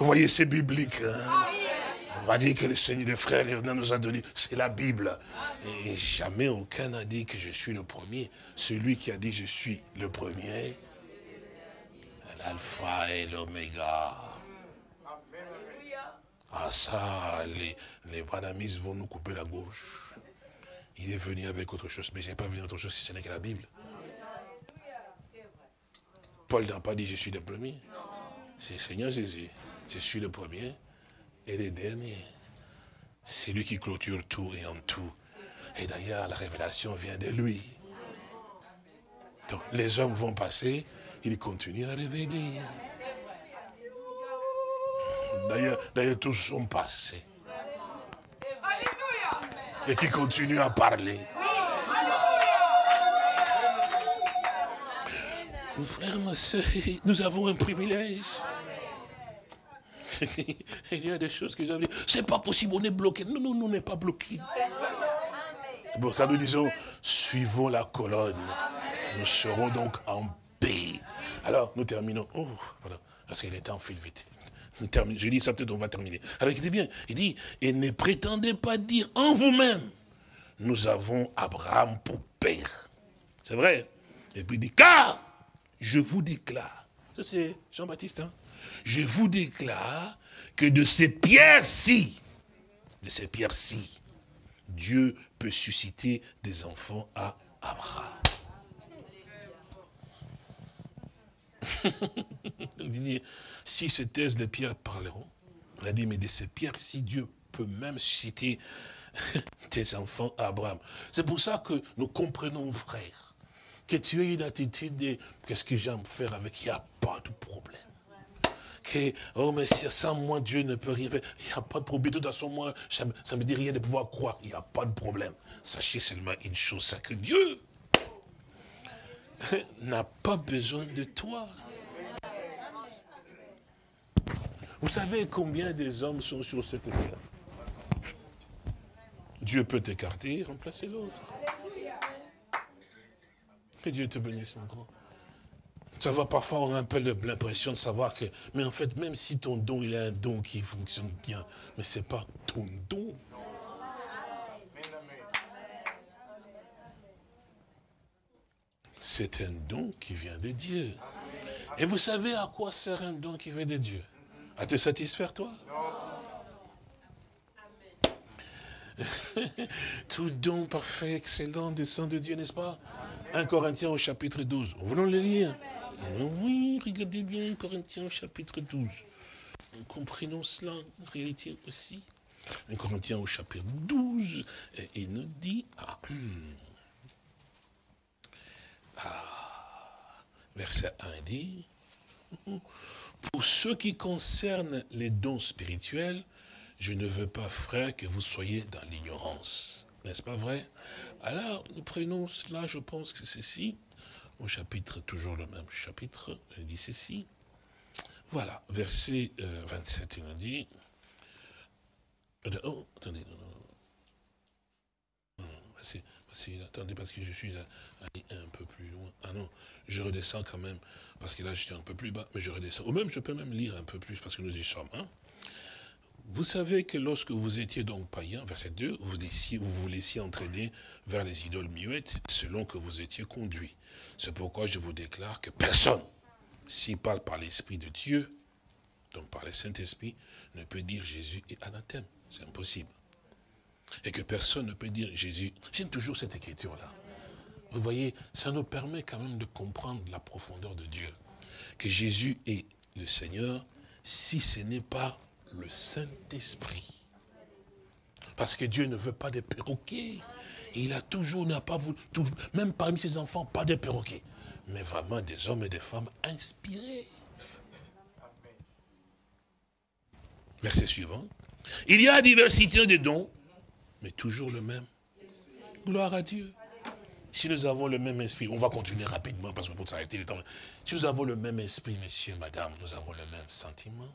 Vous voyez, c'est biblique. Hein. On va dire que le Seigneur, le frère nous a donné, c'est la Bible. Et jamais aucun n'a dit que je suis le premier. Celui qui a dit je suis le premier, l'alpha et l'oméga. Ah ça, les, les vont nous couper la gauche. Il est venu avec autre chose, mais je n'ai pas venu autre chose si ce n'est que la Bible. Paul n'a pas dit je suis le premier. C'est Seigneur Jésus. Je suis le premier et le dernier. C'est lui qui clôture tout et en tout. Et d'ailleurs, la révélation vient de lui. Les hommes vont passer, il continue à révéler. D'ailleurs, d'ailleurs, tous sont passés. Et qui continue à parler. Frères, ma soeur, nous avons un privilège. Il y a des choses que j'avais dit, c'est pas possible, on est bloqué. Non, non, on n'est pas bloqué. Bon, quand nous disons, suivons la colonne, nous serons donc en paix. Alors, nous terminons. Oh, voilà, parce qu'il est en file vite. Je dis ça, peut-être on va terminer. Alors, écoutez bien, il dit, et ne prétendez pas dire en vous-même, nous avons Abraham pour père. C'est vrai. Et puis il dit, car je vous déclare, ça c'est Jean-Baptiste, hein? Je vous déclare que de ces pierres-ci, de ces pierres-ci, Dieu peut susciter des enfants à Abraham. si ces thèses, les pierres parleront, on a dit, mais de ces pierres-ci, Dieu peut même susciter des enfants à Abraham. C'est pour ça que nous comprenons, frère, que tu aies une attitude de qu'est-ce que j'aime faire avec, il n'y a pas de problème oh, mais sans moi, Dieu ne peut rien faire. Il n'y a pas de problème. De toute façon, moi, ça ne me dit rien de pouvoir croire. Il n'y a pas de problème. Sachez seulement une chose, c'est que Dieu n'a pas besoin de toi. Vous savez combien des hommes sont sur cette terre Dieu peut t'écarter et remplacer l'autre. Que Dieu te bénisse, mon grand. Ça va parfois, on a un peu l'impression de savoir que, mais en fait, même si ton don, il est un don qui fonctionne bien, mais ce n'est pas ton don. C'est un don qui vient de Dieu. Et vous savez à quoi sert un don qui vient de Dieu? À te satisfaire, toi? Tout don parfait, excellent descend de Dieu, n'est-ce pas? 1 Corinthiens au chapitre 12. Voulons le lire oui, regardez bien Corinthiens chapitre 12. Nous comprenons cela en réalité aussi. Corinthiens au chapitre 12, et il nous dit, ah, hmm. ah, verset 1 dit, pour ce qui concerne les dons spirituels, je ne veux pas, frère, que vous soyez dans l'ignorance. N'est-ce pas vrai? Alors, nous prenons cela, je pense que ceci au chapitre, toujours le même chapitre, il dit ceci. Voilà, verset 27, euh, il nous dit. Oh, attendez, non, non. attendez, parce que je suis allé un peu plus loin. Ah non, je redescends quand même, parce que là, je suis un peu plus bas, mais je redescends. Ou même, je peux même lire un peu plus, parce que nous y sommes. Hein. Vous savez que lorsque vous étiez donc païen, verset 2, vous, vous vous laissiez entraîner vers les idoles muettes selon que vous étiez conduits. C'est pourquoi je vous déclare que personne, s'il parle par l'Esprit de Dieu, donc par le Saint-Esprit, ne peut dire Jésus est anathème. C'est impossible. Et que personne ne peut dire Jésus. J'aime toujours cette écriture-là. Vous voyez, ça nous permet quand même de comprendre la profondeur de Dieu. Que Jésus est le Seigneur, si ce n'est pas le Saint-Esprit. Parce que Dieu ne veut pas des perroquets. Il a toujours, n'a pas voulu, même parmi ses enfants, pas de perroquets. Mais vraiment des hommes et des femmes inspirés. Verset suivant. Il y a diversité de dons, mais toujours le même. Gloire à Dieu. Si nous avons le même esprit, on va continuer rapidement parce que pour s'arrêter le temps. Si nous avons le même esprit, messieurs, madame, nous avons le même sentiment.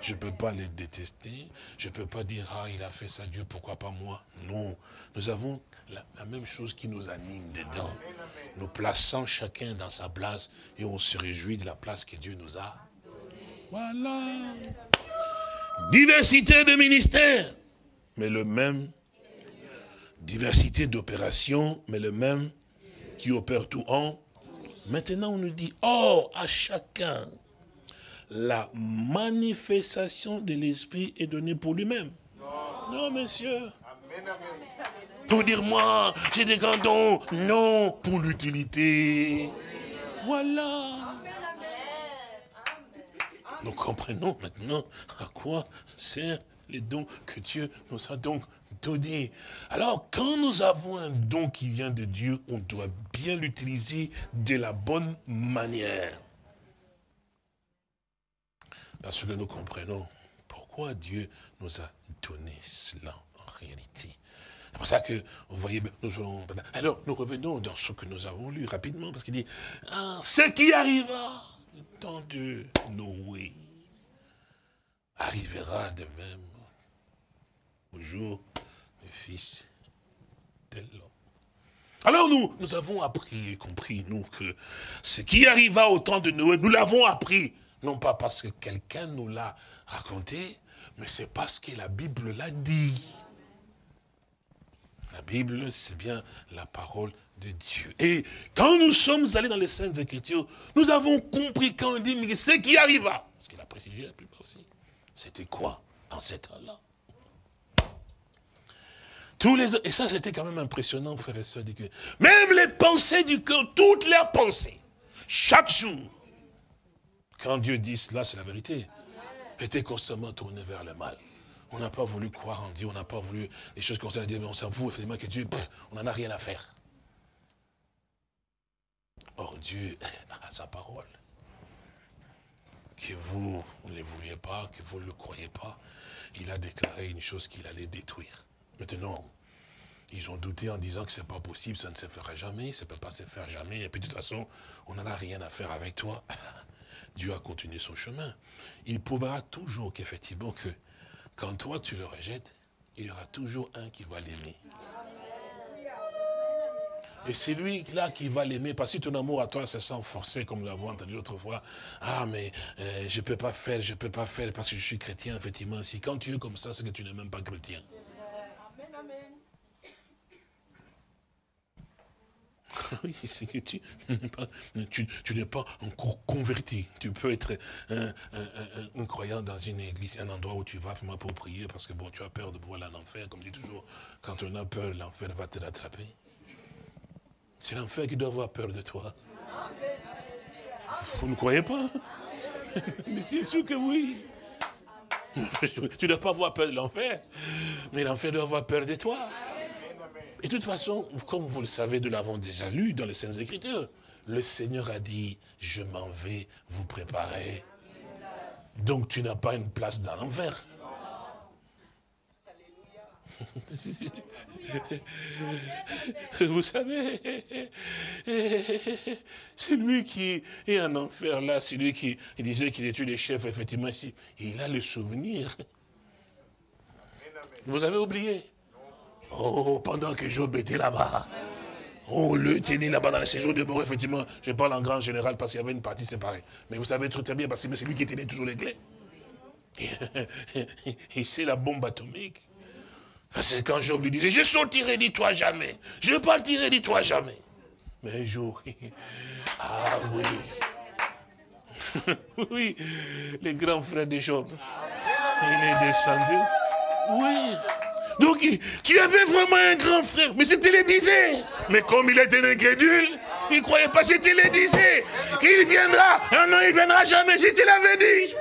Je ne peux pas les détester. Je ne peux pas dire, ah, il a fait ça, Dieu, pourquoi pas moi? Non. Nous avons la, même chose qui nous anime dedans. Nous plaçons chacun dans sa place et on se réjouit de la place que Dieu nous a. Voilà. Diversité de ministères, mais le même. Diversité d'opérations, mais le même qui opère tout en. Maintenant, on nous dit, oh, à chacun, la manifestation de l'Esprit est donnée pour lui-même. Non, monsieur. Pour dire, moi, j'ai des grands dons. Non, pour l'utilité. Voilà. Nous comprenons maintenant à quoi sert les dons que Dieu nous a donc donnés. Alors, quand nous avons un don qui vient de Dieu, on doit bien l'utiliser de la bonne manière. Parce que nous comprenons pourquoi Dieu nous a donné cela en réalité. C'est pour ça que, vous voyez, nous allons... Alors, nous revenons dans ce que nous avons lu rapidement, parce qu'il dit, ah, ce qui arriva, le temps de Noé, arrivera de même au jour du Fils de l'homme. Alors nous, nous avons appris et compris, nous, que ce qui arriva au temps de Noé, nous l'avons appris, non pas parce que quelqu'un nous l'a raconté, mais c'est parce que la Bible l'a dit. La Bible, c'est bien la parole de Dieu. Et quand nous sommes allés dans les Saintes Écritures, nous avons compris quand on dit, ce qui arriva, parce qu'il a précisé la plupart aussi, c'était quoi en ces temps-là? Tous les, et ça, c'était quand même impressionnant, frère et soeur. Même les pensées du cœur, toutes leurs pensées, chaque jour, quand Dieu dit cela, c'est la vérité, étaient constamment tournées vers le mal. On n'a pas voulu croire en Dieu, on n'a pas voulu les choses qu'on s'est dit, mais on s'en fout, effectivement, que Dieu, on n'en a rien à faire. Or, Dieu a sa parole. Que vous ne le vouliez pas, que vous ne le croyez pas, il a déclaré une chose qu'il allait détruire. Maintenant, ils ont douté en disant que ce n'est pas possible, ça ne se fera jamais, ça ne peut pas se faire jamais, et puis de toute façon, on n'en a rien à faire avec toi. Dieu a continué son chemin. Il prouvera toujours qu'effectivement que quand toi tu le rejettes, il y aura toujours un qui va l'aimer. Et c'est lui-là qui va l'aimer, parce que ton amour à toi se sent forcé, comme nous l'avons entendu l'autre fois. Ah, mais euh, je ne peux pas faire, je ne peux pas faire, parce que je suis chrétien, effectivement. Si quand tu es comme ça, c'est que tu n'es même pas chrétien. oui, c'est que tu, n'es pas encore converti. Tu peux être un, croyant dans une église, un endroit où tu vas pour prier, parce que bon, tu as peur de voir l'enfer, comme je dis toujours, quand on a peur, l'enfer va te rattraper. C'est l'enfer qui doit avoir peur de toi. Vous ne croyez pas? Mais c'est sûr que oui. Tu ne dois pas avoir peur de l'enfer, mais l'enfer doit avoir peur de toi. Et de toute façon, comme vous le savez, nous l'avons déjà lu dans les Saintes Écritures, le Seigneur a dit, je m'en vais vous préparer. Donc tu n'as pas une place dans l'enfer. Vous savez, c'est lui qui est en enfer là, celui qui disait qu'il était les chefs, effectivement. Il a le souvenir. Vous avez oublié Oh, pendant que Job était là-bas. Oh, le tenait là-bas dans les séjours de mort, effectivement. Je parle en grand général parce qu'il y avait une partie séparée. Mais vous savez très bien, parce que c'est lui qui tenait toujours les clés. Et c'est la bombe atomique. C'est quand Job lui disait, je sortirai, dis-toi jamais. Je partirai, dis-toi jamais. Mais un jour, ah oui. oui, le grand frère de Job, il est descendu. Oui. Donc, tu avais vraiment un grand frère, mais c'était l'Élysée. Mais comme il était incrédule, il ne croyait pas, c'était l'Élysée. qu'il viendra. Non, non, il ne viendra jamais, je te l'avais dit.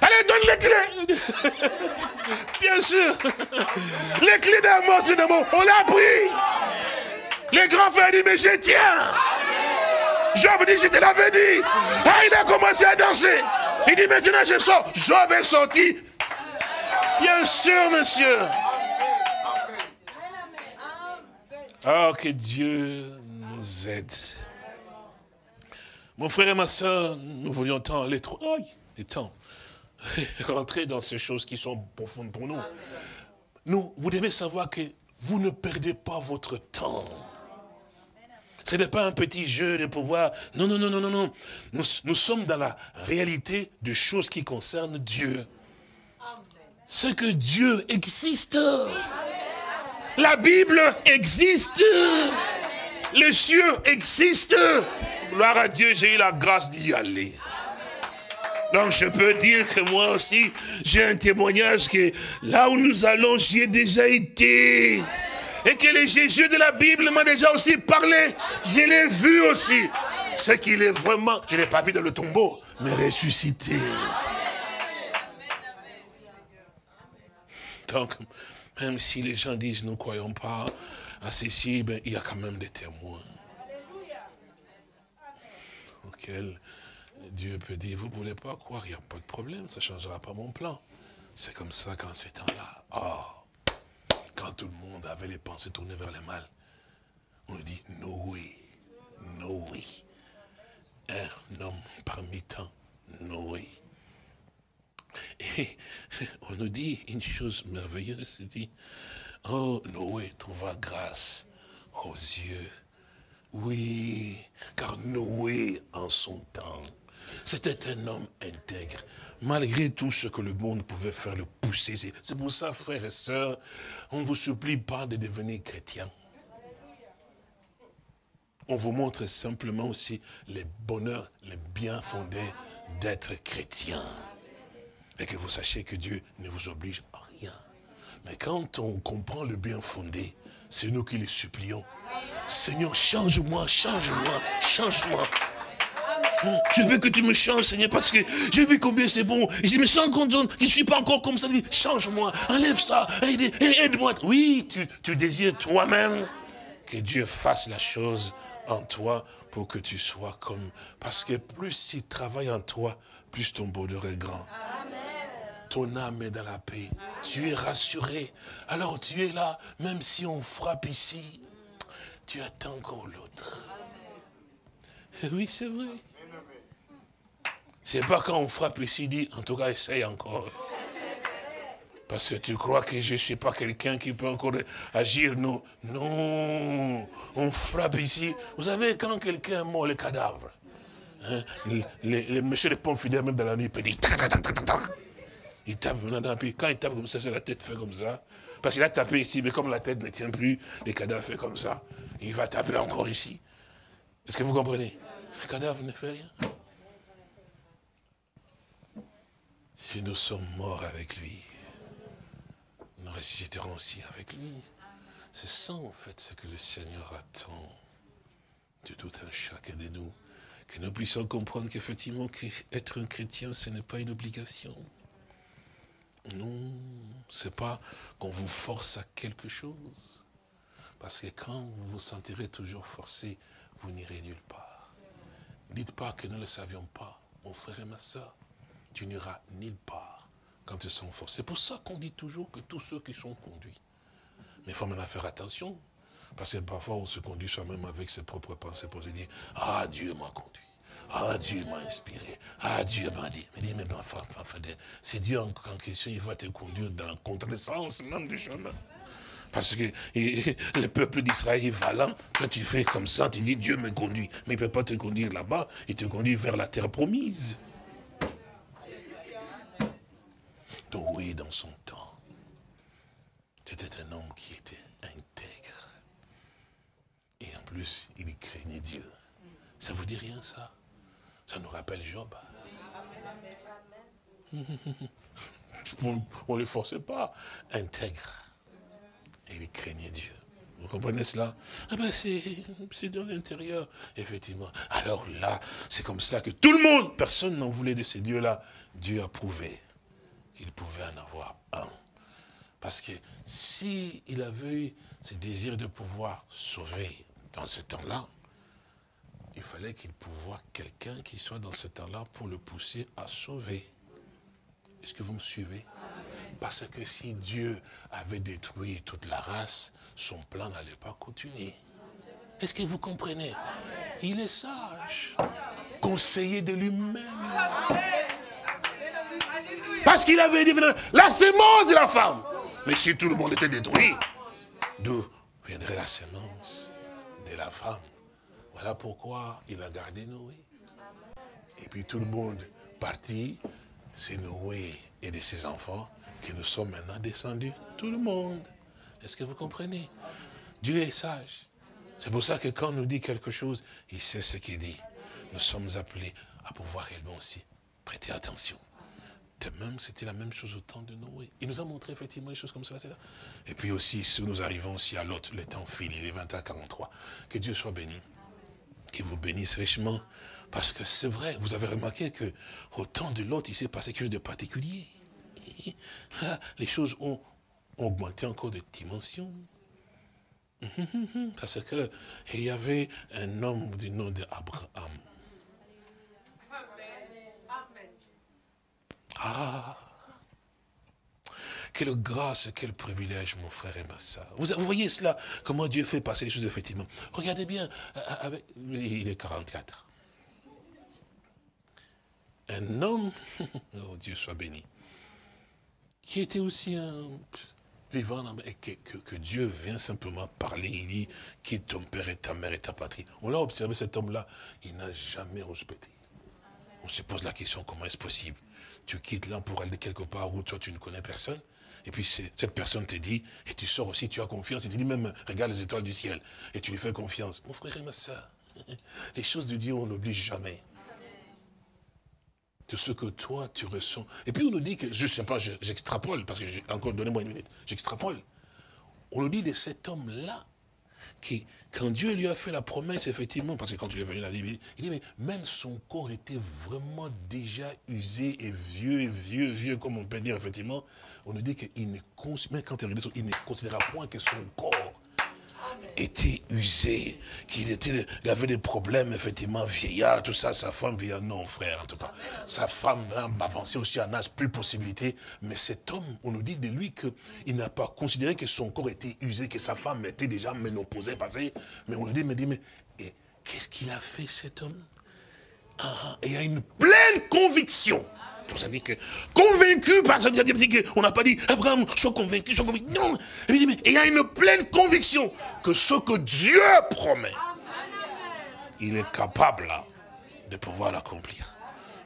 Allez, donne les clés. Bien sûr. Les clés mort, c'est de mot. On l'a pris. Les grands frères disent, mais je tiens. Job dit, je te l'avais dit. Ah, il a commencé à danser. Il dit, maintenant je sors. Job est sorti. Bien sûr, monsieur. Oh, que Dieu nous aide. Mon frère et ma soeur, nous voulions tant aller trop. du temps. Rentrer dans ces choses qui sont profondes pour nous. Nous, vous devez savoir que vous ne perdez pas votre temps. Ce n'est pas un petit jeu de pouvoir. Non, non, non, non, non, non. Nous, nous sommes dans la réalité de choses qui concernent Dieu. C'est que Dieu existe. La Bible existe. Les cieux existent. Gloire à Dieu, j'ai eu la grâce d'y aller. Donc je peux dire que moi aussi, j'ai un témoignage que là où nous allons, j'y ai déjà été. Et que le Jésus de la Bible m'a déjà aussi parlé. Je l'ai vu aussi. C'est qu'il est vraiment, je ne l'ai pas vu dans le tombeau, mais ressuscité. Donc, même si les gens disent nous ne croyons pas à ceci, ben, il y a quand même des témoins. Auxquels Dieu peut dire, vous ne voulez pas croire, il n'y a pas de problème, ça ne changera pas mon plan. C'est comme ça qu'en ces temps-là, oh, quand tout le monde avait les pensées tournées vers le mal, on dit Noé, Noé, un homme parmi tant, Noé. Et on nous dit une chose merveilleuse, c'est dit, oh, Noé trouva grâce aux yeux. Oui, car Noé, en son temps, c'était un homme intègre. Malgré tout ce que le monde pouvait faire, le pousser. C'est pour ça, frères et sœurs, on ne vous supplie pas de devenir chrétien. On vous montre simplement aussi les bonheurs, les biens fondés d'être chrétien. Et que vous sachiez que Dieu ne vous oblige à rien. Mais quand on comprend le bien fondé, c'est nous qui les supplions. Seigneur, change-moi, change-moi, change-moi. Je veux que tu me changes, Seigneur, parce que j'ai vu combien c'est bon. Et je me sens content, je ne suis pas encore comme ça. Change-moi, enlève ça, aide-moi. Oui, tu, tu désires toi-même que Dieu fasse la chose en toi pour que tu sois comme... Parce que plus il travaille en toi, plus ton bonheur est grand ton âme est dans la paix. Tu es rassuré. Alors tu es là, même si on frappe ici, tu attends encore l'autre. Oui, c'est vrai. C'est pas quand on frappe ici, dit, en tout cas, essaye encore. Parce que tu crois que je ne suis pas quelqu'un qui peut encore agir. Non, non. On frappe ici. Vous savez, quand quelqu'un mord le cadavre, hein, les, monsieur de fidèles, même dans la nuit, peut dire, il tape, quand il tape comme ça, la tête fait comme ça. Parce qu'il a tapé ici, mais comme la tête ne tient plus, les cadavres fait comme ça. Il va taper encore ici. Est-ce que vous comprenez? Le cadavre ne fait rien. Si nous sommes morts avec lui, nous ressusciterons aussi avec lui. C'est ça, en fait, ce que le Seigneur attend de tout un chacun de nous. Que nous puissions comprendre qu'effectivement, être un chrétien, ce n'est pas une obligation. Non, c'est pas qu'on vous force à quelque chose. Parce que quand vous vous sentirez toujours forcé, vous n'irez nulle part. Dites pas que nous ne le savions pas, mon frère et ma soeur. Tu n'iras nulle part quand tu sens forcé. C'est pour ça qu'on dit toujours que tous ceux qui sont conduits. Mais il faut maintenant faire attention. Parce que parfois on se conduit soi-même avec ses propres pensées pour se dire, ah Dieu m'a conduit. Ah, Dieu m'a inspiré. Ah, Dieu m'a dit. Mais dit, mais c'est Dieu en, question, il va te conduire dans le contre-sens même du chemin. Parce que le peuple d'Israël est valant. Quand tu fais comme ça, tu dis Dieu me conduit. Mais il ne peut pas te conduire là-bas, il te conduit vers la terre promise. Donc oui, dans son temps, c'était un homme qui était intègre. Et en plus, il craignait Dieu. Ça vous dit rien, ça? Ça nous rappelle Job. On ne le forçait pas. Intègre. Et il craignait Dieu. Vous comprenez cela? Ah ben c'est dans l'intérieur, effectivement. Alors là, c'est comme cela que tout le monde, personne n'en voulait de ces dieux-là. Dieu a prouvé qu'il pouvait en avoir un. Parce que s'il il avait eu ce désir de pouvoir sauver dans ce temps-là, il fallait qu'il pouvoir quelqu'un qui soit dans ce temps-là pour le pousser à sauver. Est-ce que vous me suivez? Parce que si Dieu avait détruit toute la race, son plan n'allait pas continuer. Est-ce que vous comprenez? Il est sage, conseiller de lui-même. Parce qu'il avait dit, la sémence de la femme. Mais si tout le monde était détruit, d'où viendrait la sémence de la femme? Voilà pourquoi il a gardé Noé. Et puis tout le monde parti, c'est Noé et de ses enfants que nous sommes maintenant descendus. Tout le monde. Est-ce que vous comprenez? Dieu est sage. C'est pour ça que quand on nous dit quelque chose, il sait ce qu'il dit. Nous sommes appelés à pouvoir réellement aussi prêter attention. De même, c'était la même chose au temps de Noé. Il nous a montré effectivement les choses comme cela. Et puis aussi, si nous arrivons aussi à l'autre, le temps fini, les 20 à 43. Que Dieu soit béni. Qu'il vous bénisse richement. Parce que c'est vrai, vous avez remarqué que au temps de l'autre, il s'est passé quelque chose de particulier. Les choses ont augmenté encore de dimension. Parce que il y avait un homme du nom d'Abraham. Ah Quelle grâce, quel privilège, mon frère et ma soeur. Vous, voyez cela, comment Dieu fait passer les choses, effectivement. Regardez bien, euh, avec, il est 44. Un homme, oh Dieu soit béni, qui était aussi un vivant, et que, Dieu vient simplement parler, il dit, quitte ton père et ta mère et ta patrie. On l'a observé, cet homme-là, il n'a jamais respecté. On se pose la question, comment est-ce possible? Tu quittes là pour aller quelque part où toi tu ne connais personne, et puis cette personne te dit, et tu sors aussi, tu as confiance, et tu dis même, regarde les étoiles du ciel, et tu lui fais confiance. Mon frère et ma soeur, les choses de Dieu, on n'oblige jamais de ce que toi tu ressens. Et puis on nous dit que, je ne sais pas, j'extrapole, parce que j'ai encore donné-moi une minute, j'extrapole. On nous dit de cet homme-là, quand Dieu lui a fait la promesse, effectivement, parce que quand il est venu la Bible, il dit, mais même son corps était vraiment déjà usé et vieux, et vieux, vieux, comme on peut dire, effectivement, on nous dit qu'il ne, il ne considéra point que son corps était usé, qu'il avait des problèmes, effectivement, vieillard, tout ça, sa femme vieillard, non, frère, en tout cas. Sa femme hein, avancé aussi en âge, plus possibilité. Mais cet homme, on nous dit de lui qu'il n'a pas considéré que son corps était usé, que sa femme était déjà ménopausée, passée. Mais on nous dit, mais qu'est-ce qu'il a fait, cet homme? Ah, ah, Et il a une pleine conviction ça dit que convaincu par ce On n'a pas dit, Abraham, sois convaincu, sois convaincu. Non. Il y a une pleine conviction que ce que Dieu promet, il est capable de pouvoir l'accomplir.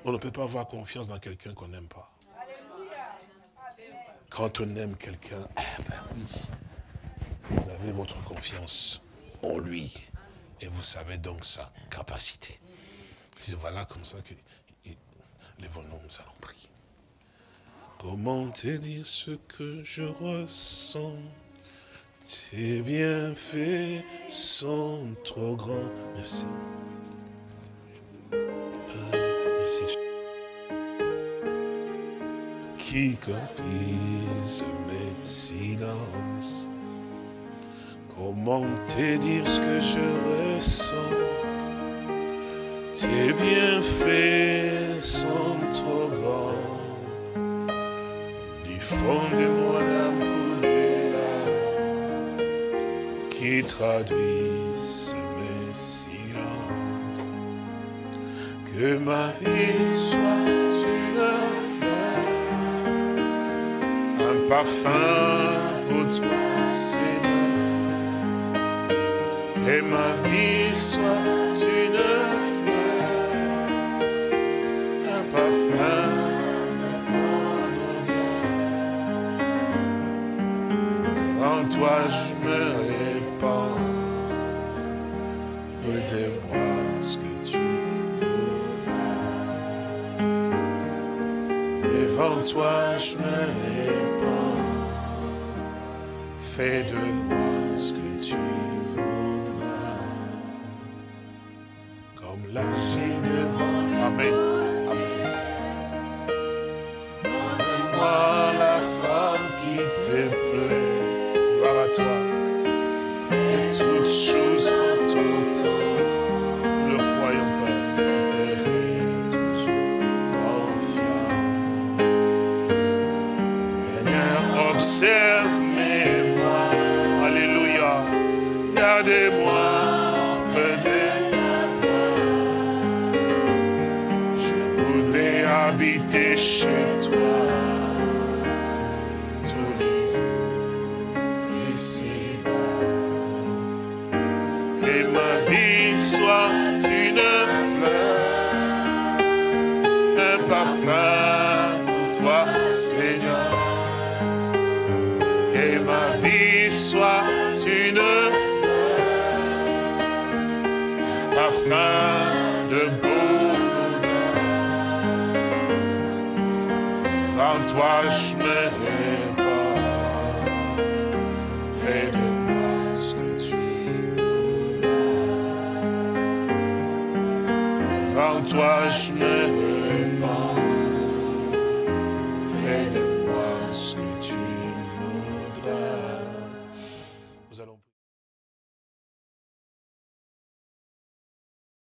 On ne peut pas avoir confiance dans quelqu'un qu'on n'aime pas. Quand on aime quelqu'un, eh ben vous avez votre confiance en lui. Et vous savez donc sa capacité. C'est voilà comme ça que Lèvons-nous, nous allons prier. Comment te dire ce que je ressens? Tes bienfaits sont trop grands. Merci. Ah, merci. Qui confise mes silences? Comment te dire ce que je ressens? Tes bienfaits sont trop grands. Du fond de mon âme qui traduisent mes silences. Que ma vie soit une fleur, un parfum pour toi, Seigneur. Que ma vie soit une toi je me répands. Fais-moi ce que tu voudras. Devant toi je me répands. Fais de moi ce que tu voudras. Comme l'argile devant. Amen.